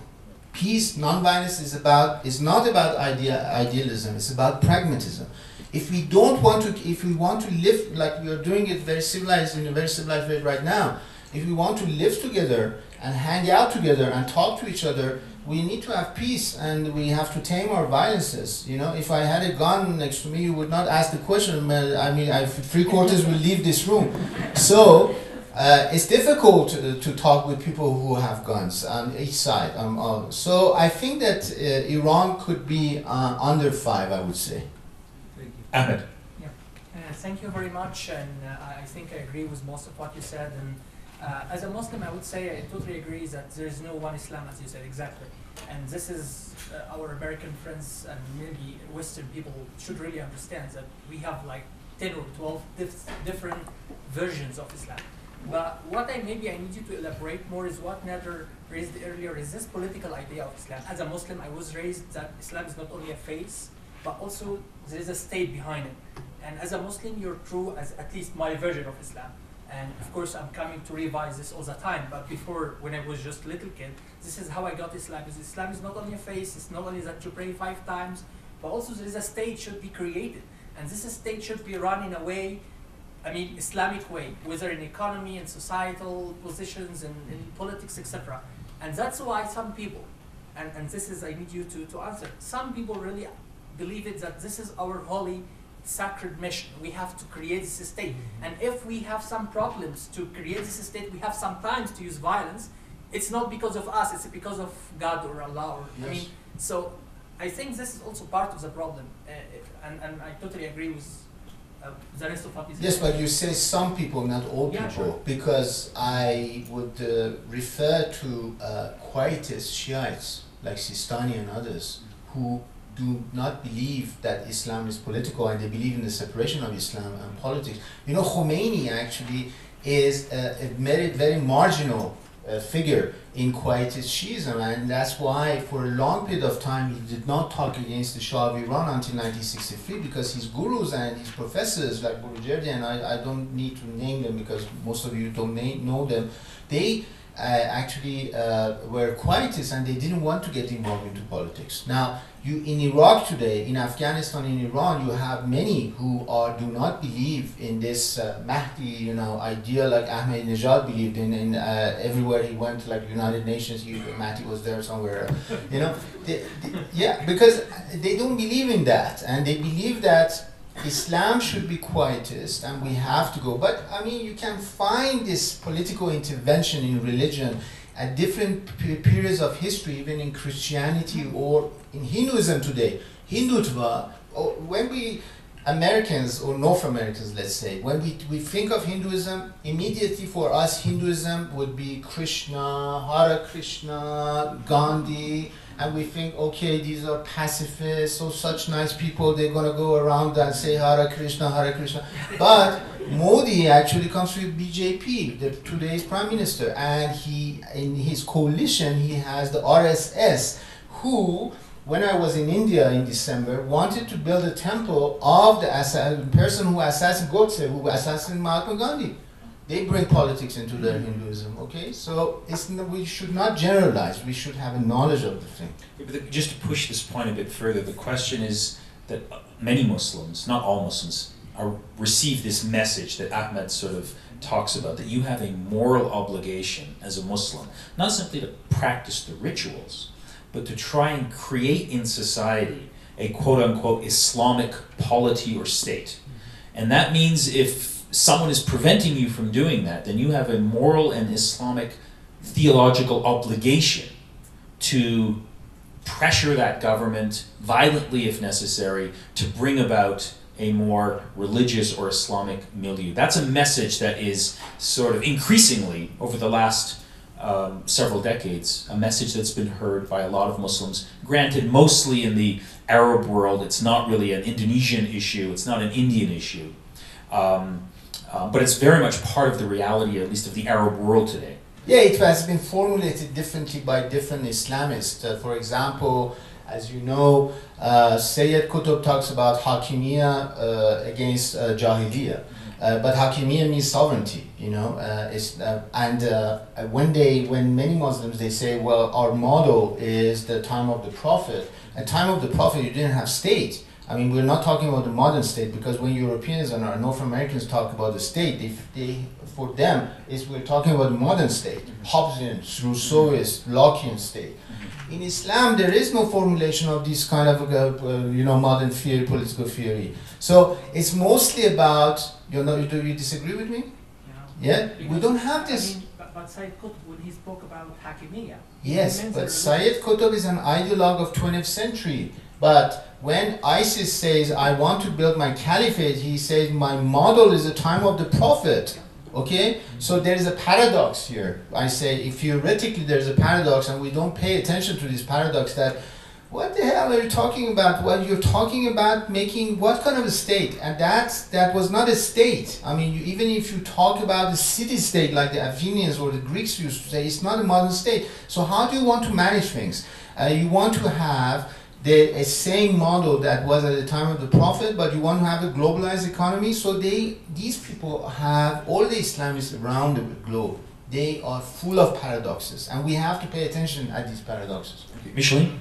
Speaker 2: Peace nonviolence is about is not about idea idealism it's about pragmatism if we don't want to, if we want to live like we are doing it very civilized in a very civilized way right now, if we want to live together and hang out together and talk to each other, we need to have peace and we have to tame our violences. You know, if I had a gun next to me, you would not ask the question. I mean, I, three quarters will leave this room. So uh, it's difficult to, to, talk with people who have guns on each side. Um, uh, so I think that uh, Iran could be uh, under five, I would say.
Speaker 1: Ahmed.
Speaker 5: Yeah, uh, thank you very much, and uh, I think I agree with most of what you said. And uh, as a Muslim, I would say I totally agree that there is no one Islam, as you said exactly. And this is uh, our American friends and maybe Western people should really understand that we have like 10 or 12 dif different versions of Islam. But what I maybe I need you to elaborate more is what Nader raised earlier is this political idea of Islam. As a Muslim, I was raised that Islam is not only a faith, but also there is a state behind it. And as a Muslim, you're true as at least my version of Islam. And of course, I'm coming to revise this all the time. But before, when I was just little kid, this is how I got Islam. Is Islam is not on your face. It's not only that you pray five times, but also there is a state should be created, and this state should be run in a way, I mean, Islamic way, whether in economy and societal positions and in politics, etc. And that's why some people, and, and this is I need you to, to answer. Some people really believe it that this is our holy sacred mission. We have to create this state. And if we have some problems to create this state, we have some sometimes to use violence. It's not because of us, it's because of God or Allah. Or, I
Speaker 2: Yes.
Speaker 5: mean, so I think this is also part of the problem. Uh, and, and I totally agree with uh, the rest of what you said.
Speaker 2: Yes, but you say some people, not all
Speaker 5: Yeah,
Speaker 2: people,
Speaker 5: sure.
Speaker 2: because I would uh, refer to uh, quietist Shiites like Sistani and others who do not believe that Islam is political and they believe in the separation of Islam and politics. You know, Khomeini actually is a, a very, very marginal uh, figure in quietist Shiism, and that's why for a long period of time he did not talk against the Shah of Iran until 1963 because his gurus and his professors like Borujerdi and I, I don't need to name them because most of you don't know them, they actually uh, were quietists and they didn't want to get involved into politics. Now, you in Iraq today, in Afghanistan, in Iran, you have many who are do not believe in this uh, Mahdi, you know, idea like Ahmadinejad believed in. And uh, everywhere he went, like United Nations, he, Mahdi was there somewhere. You know, they, they- yeah, because they don't believe in that, and they believe that Islam should be quietist and we have to go. But I mean, you can find this political intervention in religion at different pe- periods of history, even in Christianity or in Hinduism today. Hindutva, uh, or oh, when we Americans or North Americans, let's say, when we, we think of Hinduism, immediately for us, Hinduism would be Krishna, Hare Krishna, Gandhi, and we think, okay, these are pacifists, so such nice people, they're gonna go around and say Hare Krishna, Hare Krishna. But Modi actually comes with BJP, the today's prime minister, and he, in his coalition, he has the RSS, who, when I was in India in December, wanted to build a temple of the assa- person who assassinated Godse, who assassinated Mahatma Gandhi. They bring politics into their Hinduism, okay? So it's, n- we should not generalize. We should have a knowledge of the thing.
Speaker 1: Yeah, but the- Just to push this point a bit further, the question is that uh, many Muslims, not all Muslims, are, receive this message that Ahmed sort of talks about that you have a moral obligation as a Muslim, not simply to practice the rituals, but to try and create in society a quote unquote Islamic polity or state. And that means if someone is preventing you from doing that, then you have a moral and Islamic theological obligation to pressure that government violently if necessary to bring about a more religious or Islamic milieu. That's a message that is sort of increasingly over the last um, several decades, a message that's been heard by a lot of Muslims. Granted, mostly in the Arab world, it's not really an Indonesian issue, it's not an Indian issue. Um, uh, but it's very much part of the reality, at least of the Arab world today.
Speaker 2: Yeah, it has been formulated differently by different Islamists. Uh, for example, as you know, uh, Sayyid Qutb talks about Hakimiyya uh, against uh, Jahiliyyah. Uh, but Hakimiyya means sovereignty, you know. Uh, it's, and when they, when many Muslims they say, well, our model is the time of the Prophet. At time of the Prophet, you didn't have state. I mean, we're not talking about the modern state because when Europeans and our North Americans talk about the state, they, they for them is we're talking about the modern state, Hobbesian, Rousseauist, Lockean state. In Islam, there is no formulation of this kind of uh, uh, you know modern theory, political theory. So it's mostly about you know. Do you disagree with me?
Speaker 5: Know?
Speaker 2: Yeah, we don't have this.
Speaker 5: I mean, but, but Sayyid Qutb, when he spoke about Hakimiyya,
Speaker 2: Yes, but Sayyid Qutb is an ideologue of 20th century. But when ISIS says, I want to build my caliphate, he says, my model is the time of the Prophet. Okay? So there is a paradox here. I say, if theoretically there's a paradox and we don't pay attention to this paradox, that what the hell are you talking about? Well, you're talking about making what kind of a state? And that's, that was not a state. I mean, you, even if you talk about a city state like the Athenians or the Greeks used to say, it's not a modern state. So how do you want to manage things? Uh, you want to have the a same model that was at the time of the Prophet, but you want to have a globalized economy. So they these people have all the Islamists around the globe. They are full of paradoxes, and we have to pay attention at these paradoxes.
Speaker 1: Okay. Micheline?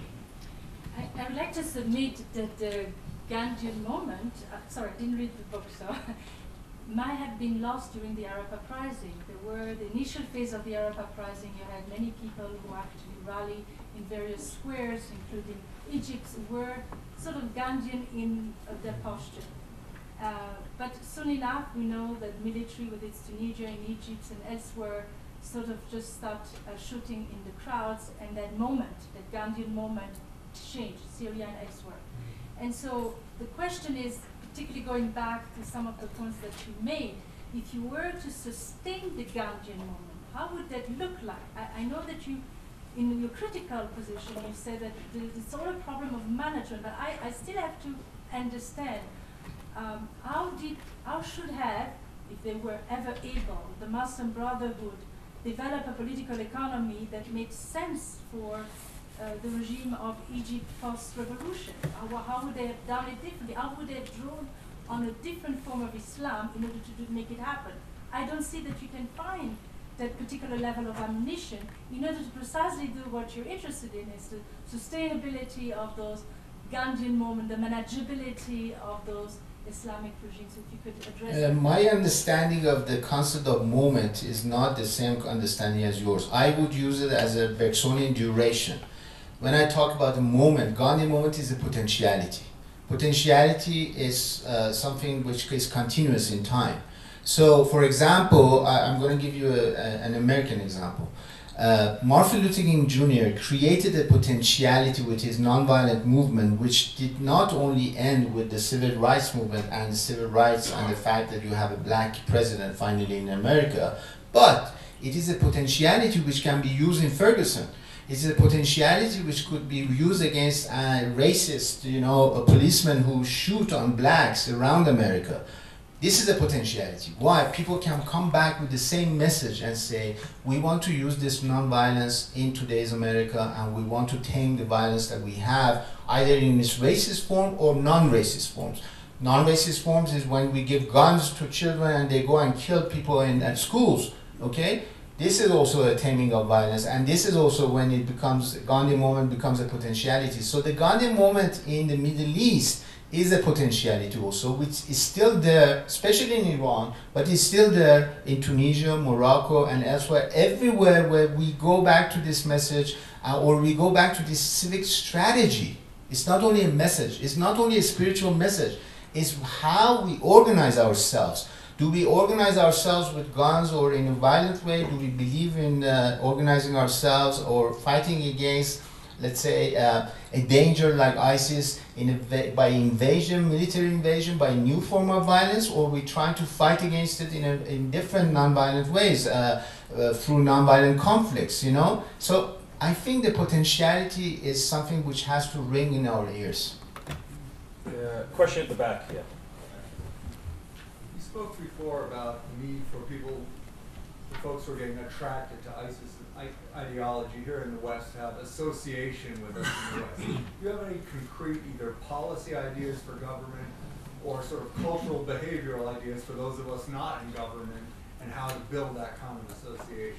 Speaker 6: I, I would like to submit that the Gandhian moment, uh, sorry, I didn't read the book, so, might have been lost during the Arab uprising. There were the initial phase of the Arab uprising, you had many people who actually rallied in various squares, including Egypt, were sort of Gandhian in uh, their posture. Uh, but soon enough, we know that military, with its Tunisia in Egypt and elsewhere, sort of just start uh, shooting in the crowds, and that moment, that Gandhian moment, changed Syria and elsewhere. And so the question is, particularly going back to some of the points that you made, if you were to sustain the Gandhian moment, how would that look like? I, I know that you, in your critical position, you say that it's all a problem of management, but I, I still have to understand um, how did, how should have, if they were ever able, the Muslim Brotherhood develop a political economy that makes sense for uh, the regime of Egypt post-revolution? How, how would they have done it differently? How would they have drawn on a different form of Islam in order to do, make it happen? I don't see that you can find that particular level of ammunition in order to precisely do what you're interested in is the sustainability of those Gandhian moment, the manageability of those Islamic regimes. If you could address
Speaker 2: Uh, my understanding of the concept of moment is not the same understanding as yours. I would use it as a Bergsonian duration. When I talk about the moment, Gandhi moment is a potentiality. Potentiality is uh, something which is continuous in time. So, for example, I, I'm going to give you a, a- an American example. Uh, Martin Luther King Jr. created a potentiality with his nonviolent movement, which did not only end with the civil rights movement and the civil rights and the fact that you have a black president finally in America, but it is a potentiality which can be used in Ferguson. It's a potentiality which could be used against uh, racist, you know, a policeman who shoot on blacks around America. This is a potentiality. Why? People can come back with the same message and say, we want to use this nonviolence in today's America and we want to tame the violence that we have, either in its racist form or non racist forms. Non racist forms is when we give guns to children and they go and kill people in at schools. Okay? This is also a taming of violence, and this is also when it becomes Gandhi moment becomes a potentiality. So the Gandhi moment in the Middle East is a potentiality also, which is still there, especially in Iran, but is still there in Tunisia, Morocco, and elsewhere. Everywhere where we go back to this message uh, or we go back to this civic strategy, it's not only a message, it's not only a spiritual message, it's how we organize ourselves. Do we organize ourselves with guns or in a violent way? Do we believe in uh, organizing ourselves or fighting against, let's say, uh, a danger like ISIS in a by invasion, military invasion, by new form of violence, or we trying to fight against it in, a, in different non-violent ways uh, uh, through non-violent conflicts? You know, so I think the potentiality is something which has to ring in our ears.
Speaker 1: Uh, question at the back, yeah.
Speaker 7: You spoke before about the need for people, the folks who are getting attracted to ISIS i- ideology here in the West have association with us in the West. Do you have any concrete either policy ideas for government or sort of cultural behavioral ideas for those of us not in government and how to build that common association?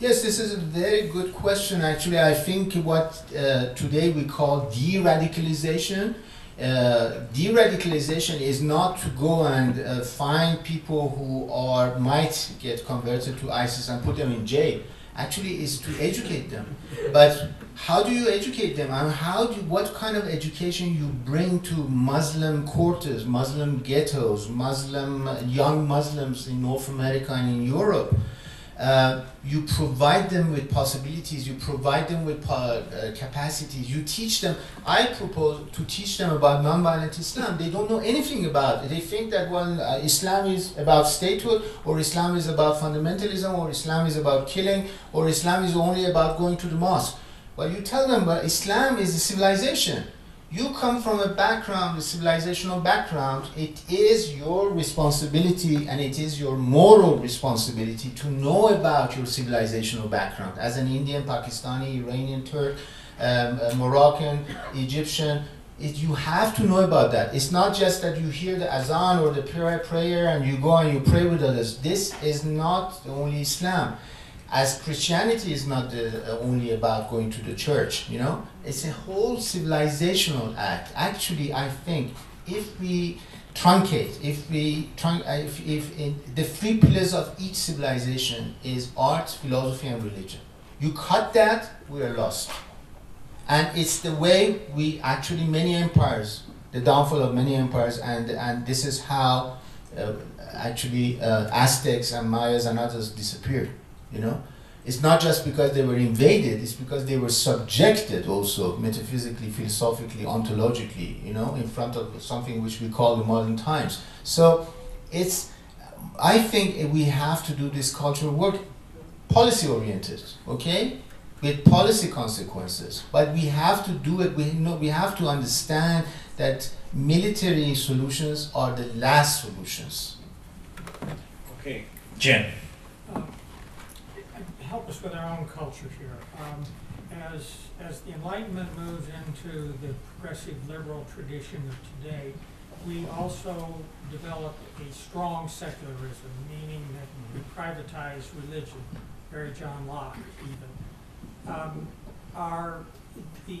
Speaker 2: Yes, this is a very good question. Actually, I think what uh, today we call de-radicalization. Uh, de-radicalization is not to go and uh, find people who are might get converted to ISIS and put them in jail. Actually, is to educate them. But how do you educate them? And how do what kind of education you bring to Muslim quarters, Muslim ghettos, Muslim young Muslims in North America and in Europe? Uh, you provide them with possibilities, you provide them with po- uh, capacities, you teach them. I propose to teach them about nonviolent Islam. They don't know anything about it. They think that well, uh, Islam is about statehood, or Islam is about fundamentalism, or Islam is about killing, or Islam is only about going to the mosque. Well, you tell them, but Islam is a civilization. You come from a background, a civilizational background. It is your responsibility and it is your moral responsibility to know about your civilizational background. As an Indian, Pakistani, Iranian, Turk, um, uh, Moroccan, Egyptian. It, you have to know about that. It's not just that you hear the azan or the prayer, prayer and you go and you pray with others. This is not only Islam. As Christianity is not the, uh, only about going to the church, you know, it's a whole civilizational act. Actually, I think if we truncate, if we trunc- uh, if, if in the three pillars of each civilization is art, philosophy, and religion, you cut that, we are lost. And it's the way we actually many empires, the downfall of many empires, and and this is how uh, actually uh, Aztecs and Mayas and others disappeared. You know, it's not just because they were invaded; it's because they were subjected also metaphysically, philosophically, ontologically. You know, in front of something which we call the modern times. So, it's. I think we have to do this cultural work, policy oriented. Okay, with policy consequences. But we have to do it. We know we have to understand that military solutions are the last solutions.
Speaker 1: Okay. Jen.
Speaker 8: Help us with our own culture here. Um, as, as the Enlightenment moves into the progressive liberal tradition of today, we also developed a strong secularism, meaning that we privatize religion, very John Locke even. Um, are the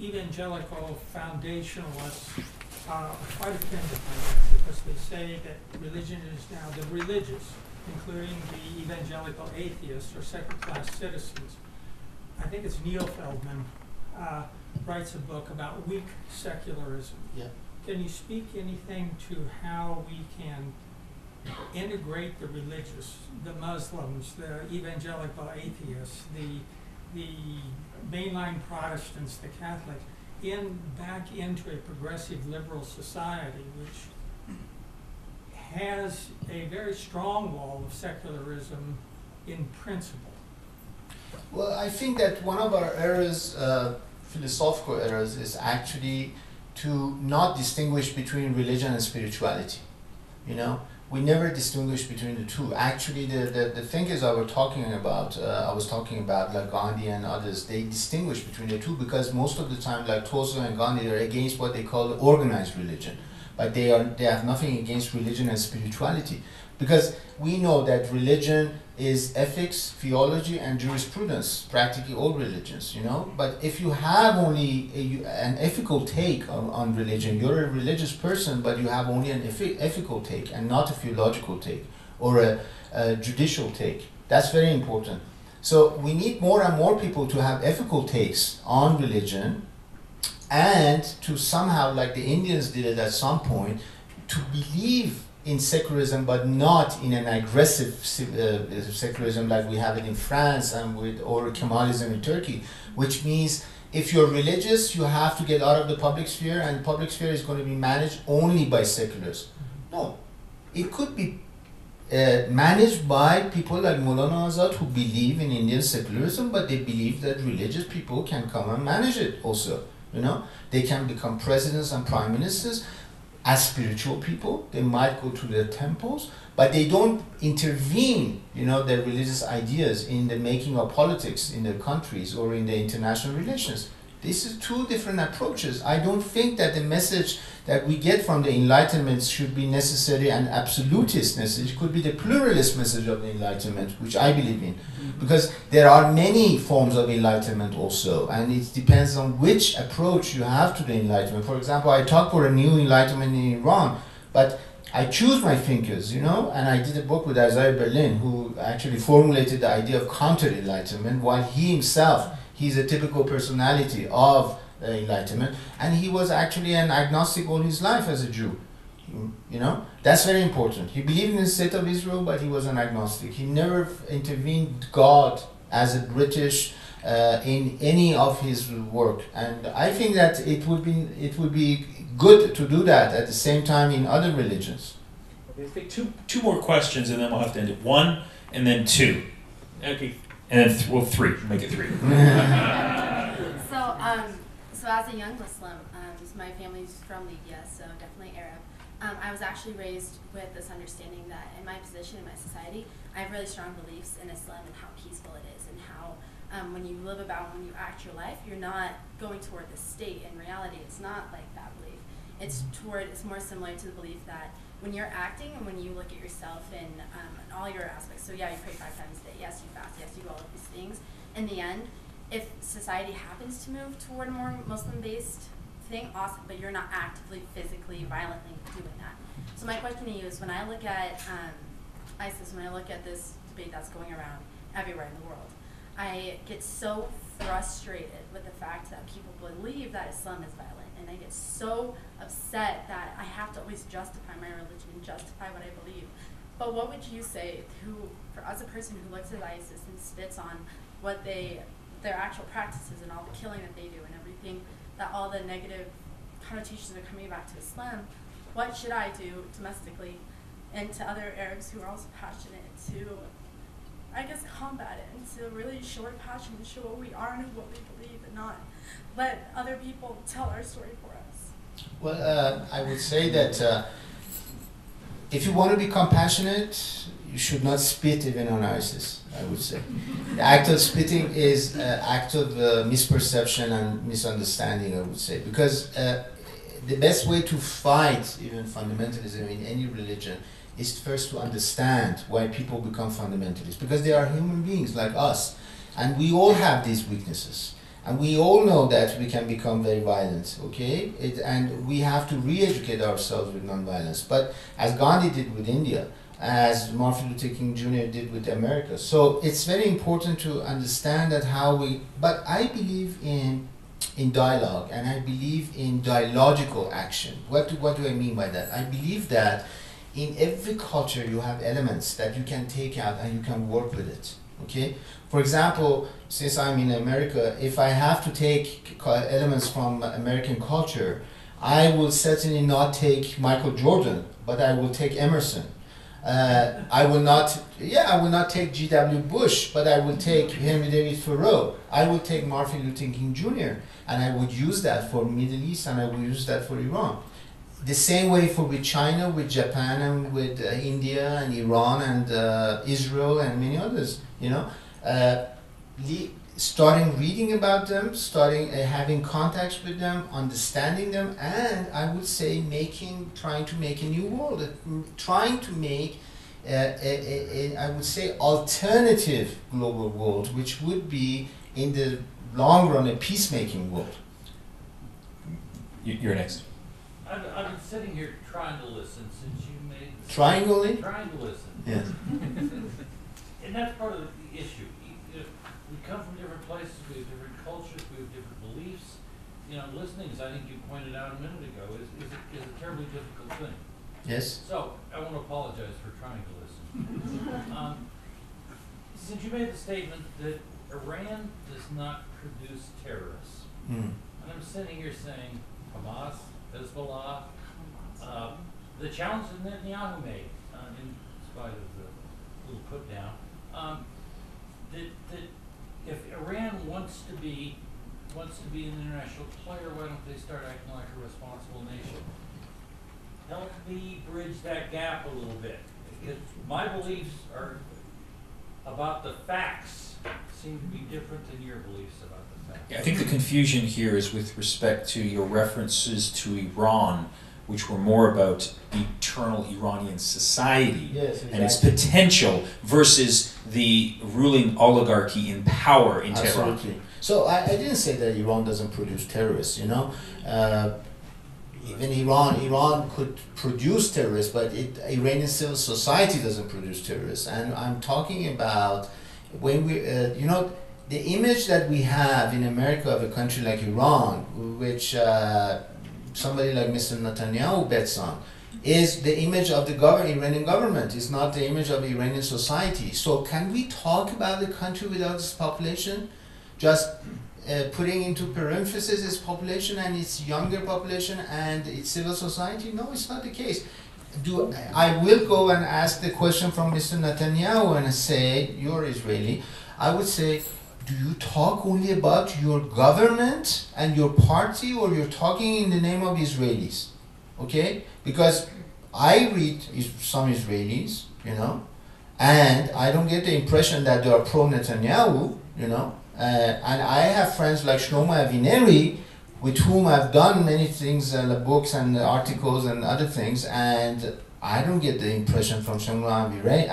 Speaker 8: evangelical foundationalists uh, quite offended by that because they say that religion is now the religious, including the evangelical atheists or second-class citizens. I think it's Neil Feldman uh, writes a book about weak secularism.
Speaker 2: Yeah.
Speaker 8: Can you speak anything to how we can integrate the religious, the Muslims, the evangelical atheists, the the mainline Protestants, the Catholics, in back into a progressive liberal society which has a very strong wall of secularism in principle.
Speaker 2: Well, I think that one of our errors, uh, philosophical errors, is actually to not distinguish between religion and spirituality. You know, we never distinguish between the two. Actually, the, the, the thinkers I was talking about, uh, I was talking about like Gandhi and others, they distinguish between the two because most of the time, like Tolstoy and Gandhi, they're against what they call organized religion, but they are they have nothing against religion and spirituality, because we know that religion is ethics, theology, and jurisprudence. Practically all religions, you know. But if you have only a, an ethical take on, on religion, you're a religious person, but you have only an ethi- ethical take and not a theological take or a, a judicial take. That's very important. So we need more and more people to have ethical takes on religion, and to somehow, like the Indians did it at some point, to believe in secularism, but not in an aggressive uh, secularism like we have it in France and with or Kemalism in Turkey, which means if you're religious, you have to get out of the public sphere, and public sphere is going to be managed only by seculars. No, it could be uh, managed by people like Maulana Azad who believe in Indian secularism, but they believe that religious people can come and manage it also. You know, they can become presidents and prime ministers as spiritual people. They might go to their temples, but they don't intervene, you know, their religious ideas in the making of politics in their countries or in the international relations. This is two different approaches. I don't think that the message that we get from the Enlightenment should be necessarily an absolutist message. It could be the pluralist message of the Enlightenment, which I believe in. Mm-hmm. Because there are many forms of Enlightenment also, and it depends on which approach you have to the Enlightenment. For example, I talk for a new Enlightenment in Iran, but I choose my thinkers, you know, and I did a book with Isaiah Berlin, who actually formulated the idea of counter Enlightenment, while he himself he's a typical personality of the Enlightenment, and he was actually an agnostic all his life as a Jew. You know, that's very important. He believed in the state of Israel, but he was an agnostic. He never intervened God as a British uh, in any of his work, and I think that it would be it would be good to do that at the same time in other religions.
Speaker 1: Let's take two two more questions, and then we'll have to end it. One, and then two. Okay, and then th- well, three. Make it three.
Speaker 9: So, um, so as a young Muslim, um, my family's from Libya, so definitely Arab. Um, I was actually raised with this understanding that in my position in my society, I have really strong beliefs in Islam and how peaceful it is and how um, when you live about, when you act your life, you're not going toward the state. In reality, it's not like that belief. It's toward, it's more similar to the belief that when you're acting and when you look at yourself in, um, in all your aspects, so yeah, you pray five times a day, yes, you fast, yes, you do all of these things. In the end, if society happens to move toward a more Muslim-based thing, awesome, but you're not actively, physically, violently doing that. So my question to you is, when I look at um, ISIS, when I look at this debate that's going around everywhere in the world, I get so frustrated with the fact that people believe that Islam is violent, and I get so upset that I have to always justify my religion and justify what I believe. But what would you say who, for as a person who looks at ISIS and spits on what they, their actual practices and all the killing that they do and everything, that all the negative connotations are coming back to Islam, what should I do domestically and to other Arabs who are also passionate to, I guess, combat it and to really show our passion and show what we are and what we believe and not let other people tell our story for us.
Speaker 2: Well, uh, I would say that uh, if you want to be compassionate, you should not spit even on ISIS. I would say the act of spitting is an act of uh, misperception and misunderstanding. I would say because uh, the best way to fight even fundamentalism in any religion is first to understand why people become fundamentalists because they are human beings like us, and we all have these weaknesses and we all know that we can become very violent okay? It, and we have to re-educate ourselves with non-violence. But as gandhi did with india as martin luther king jr did with america. So it's very important to understand that how we but i believe in in dialogue and i believe in dialogical action. What do, what do i mean by that? I believe that in every culture you have elements that you can take out and you can work with it okay for example since i'm in america if i have to take elements from american culture i will certainly not take michael jordan but i will take emerson uh, I will not, yeah, I will not take G.W. Bush, but I will take Henry David Thoreau. I will take Martin Luther King Jr. and I would use that for Middle East and I will use that for Iran. The same way for with China, with Japan, and with uh, India and Iran and uh, Israel and many others. You know, le- starting reading about them, starting uh, having contacts with them, understanding them, and I would say making, trying to make a new world, uh, trying to make. Uh, a, a, a, I would say alternative global world, which would be in the long run a peacemaking world.
Speaker 1: You- You're next.
Speaker 10: I've, I've been sitting here trying to listen since you made. the-
Speaker 2: Triangling?
Speaker 10: Trying to listen.
Speaker 2: Yes.
Speaker 10: And that's part of the issue. You- you know, We come from different places, we have different cultures, we have different beliefs. You know, listening, as I think you pointed out a minute ago, is, is, a- is a terribly difficult thing.
Speaker 2: Yes.
Speaker 10: So, I want to apologize for trying to listen. Um, Since you made the statement that Iran does not produce terrorists,
Speaker 2: Mm.
Speaker 10: and I'm sitting here saying Hamas, Hezbollah, uh, the challenge that Netanyahu made, uh, in spite of the little put down, um, that, that if Iran wants to be, wants to be an international player, why don't they start acting like a responsible nation? Help me bridge that gap a little bit, because my beliefs are about the facts seem to be different than your beliefs about the facts.
Speaker 1: Yeah, I think the confusion here is with respect to your references to Iran, which were more about eternal Iranian society
Speaker 2: Yes,
Speaker 1: and its potential versus the ruling oligarchy in power in Tehran.
Speaker 2: So I, I didn't say that Iran doesn't produce terrorists. You know, uh, even Iran, Iran could produce terrorists, but it, Iranian civil society doesn't produce terrorists. And I'm talking about when we, uh, you know, the image that we have in America of a country like Iran, which uh, somebody like Mr. Netanyahu bets on, is the image of the Iranian government. It's not the image of Iranian society. So can we talk about the country without its population? Just uh, putting into parentheses its population and its younger population and its civil society? No, it's not the case. Do I will go and ask the question from Mr. Netanyahu and say, you're Israeli. I would say, do you talk only about your government and your party, or you're talking in the name of Israelis? Okay, because I read some Israelis, you know, and I don't get the impression that they are pro Netanyahu, you know, Uh, and I have friends like Shlomo Avineri, with whom I've done many things, uh, books and articles and other things, and I don't get the impression from Shlomo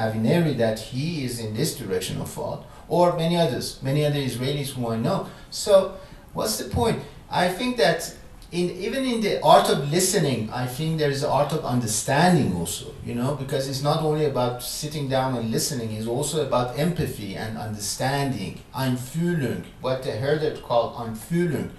Speaker 2: Avineri that he is in this direction of thought, or many others, many other Israelis who I know. So, what's the point? I think that in even in the art of listening, I think there is the art of understanding also. You know, because it's not only about sitting down and listening; it's also about empathy and understanding. Einfühlung, what the Herder called Einfühlung.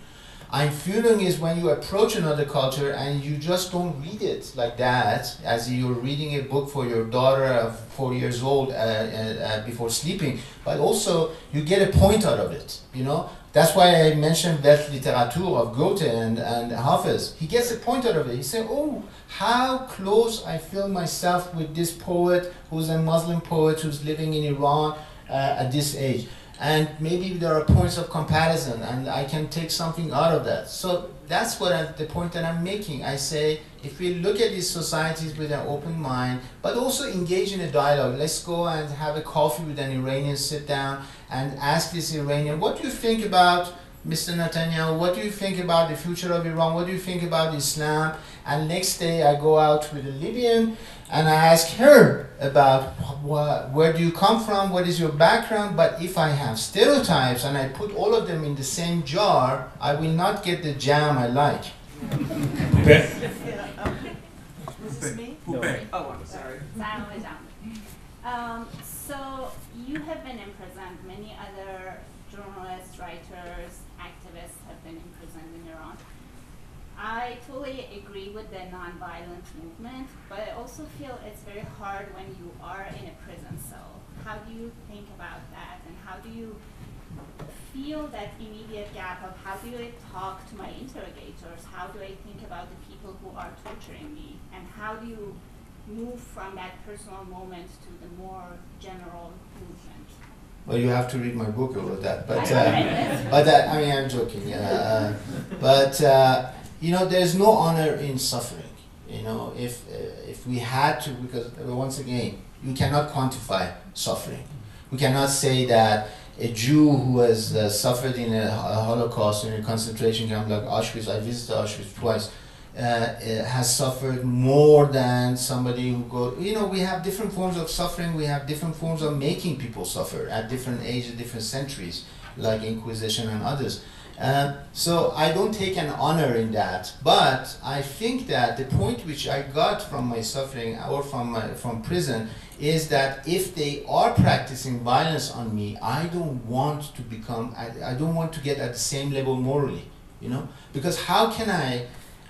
Speaker 2: Einfühlung is when you approach another culture and you just don't read it like that, as you're reading a book for your daughter of four years old uh, uh, uh, before sleeping, but also you get a point out of it. You know, that's why I mentioned Weltliteratur of Goethe and, and Hafiz. He gets a point out of it. He said, Oh, how close I feel myself with this poet who's a Muslim poet who's living in Iran uh, at this age. And maybe there are points of comparison, and I can take something out of that. So that's what I, the point that I'm making. I say if we look at these societies with an open mind, but also engage in a dialogue. Let's go and have a coffee with an Iranian, sit down and ask this Iranian, what do you think about Mr. Netanyahu? What do you think about the future of Iran? What do you think about Islam? And next day I go out with a Libyan and I ask her about wh- where do you come from, what is your background. But if I have stereotypes and I put all of them in the same jar, I will not get the jam I like.
Speaker 1: Okay.
Speaker 11: Is this me?
Speaker 1: No.
Speaker 11: Oh, I'm sorry.
Speaker 12: Um, so you have been imprisoned. Many other journalists, writers, activists have been imprisoned in Iran. I totally agree with the nonviolent movement, but I also feel it's very hard when you are in a prison cell. How do you think about that, and how do you feel that immediate gap of how do I talk to my interrogators? How do I think about the people who are torturing me, and how do you move from that personal moment to the more general movement?
Speaker 2: Well, you have to read my book about that. But, uh, but that, I mean, I'm joking. Uh, but, uh, you know, there's no honor in suffering. You know, if, uh, if we had to, because uh, once again, you cannot quantify suffering. We cannot say that a Jew who has uh, suffered in a, ho- Holocaust in a concentration camp like Auschwitz, I visited Auschwitz twice, uh, uh, has suffered more than somebody who go. You know, we have different forms of suffering. We have different forms of making people suffer at different ages, different centuries, like Inquisition and others. Uh, so I don't take an honor in that, but I think that the point which I got from my suffering or from my, from prison is that if they are practicing violence on me, I don't want to become. I, I don't want to get at the same level morally. You know, because how can I?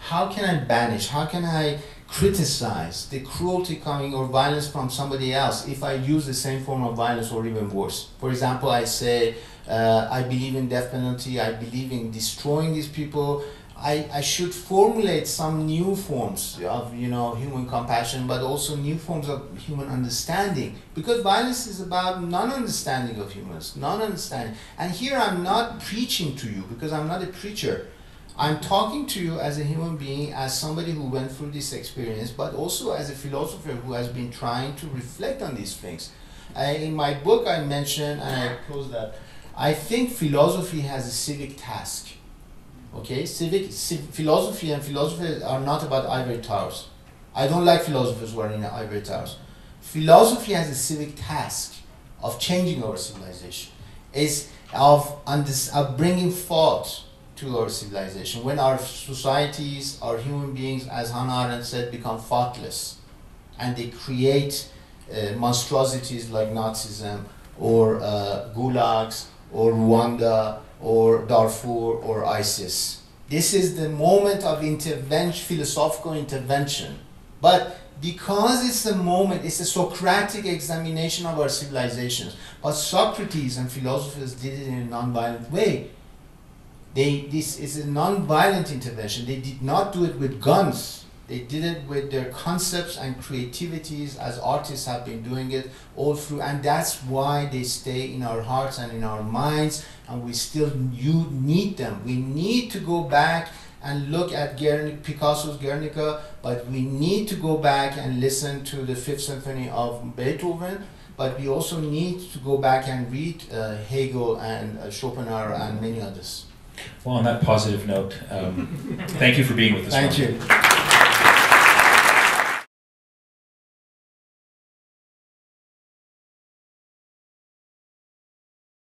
Speaker 2: how can I banish, how can I criticize the cruelty coming or violence from somebody else if I use the same form of violence or even worse? For example, I say, uh, I believe in death penalty, I believe in destroying these people. I, I should formulate some new forms of you know human compassion, but also new forms of human understanding. Because violence is about non-understanding of humans, non-understanding. And here I'm not preaching to you because I'm not a preacher. I'm talking to you as a human being, as somebody who went through this experience, but also as a philosopher who has been trying to reflect on these things. I, in my book, I mentioned, and I close that, I think philosophy has a civic task. Okay, civic ci- philosophy and philosophers are not about ivory towers. I don't like philosophers who are in ivory towers. Philosophy has a civic task of changing our civilization, is of, unders- of bringing thought to our civilization. When our societies, our human beings, as Hannah Arendt said, become thoughtless, and they create uh, monstrosities like Nazism or uh, gulags or Rwanda or Darfur or ISIS. This is the moment of intervention, philosophical intervention. But because it's a moment, it's a Socratic examination of our civilizations. But Socrates and philosophers did it in a non-violent way. They, this is a non-violent intervention. They did not do it with guns. They did it with their concepts and creativities as artists have been doing it all through. And that's why they stay in our hearts and in our minds. And we still you need them. We need to go back and look at Picasso's Guernica, but we need to go back and listen to the Fifth Symphony of Beethoven but we also need to go back and read uh, Hegel and uh, Schopenhauer and many others.
Speaker 1: Well, on that positive note, um, thank you for being with us.
Speaker 2: Thank
Speaker 1: morning.
Speaker 2: you.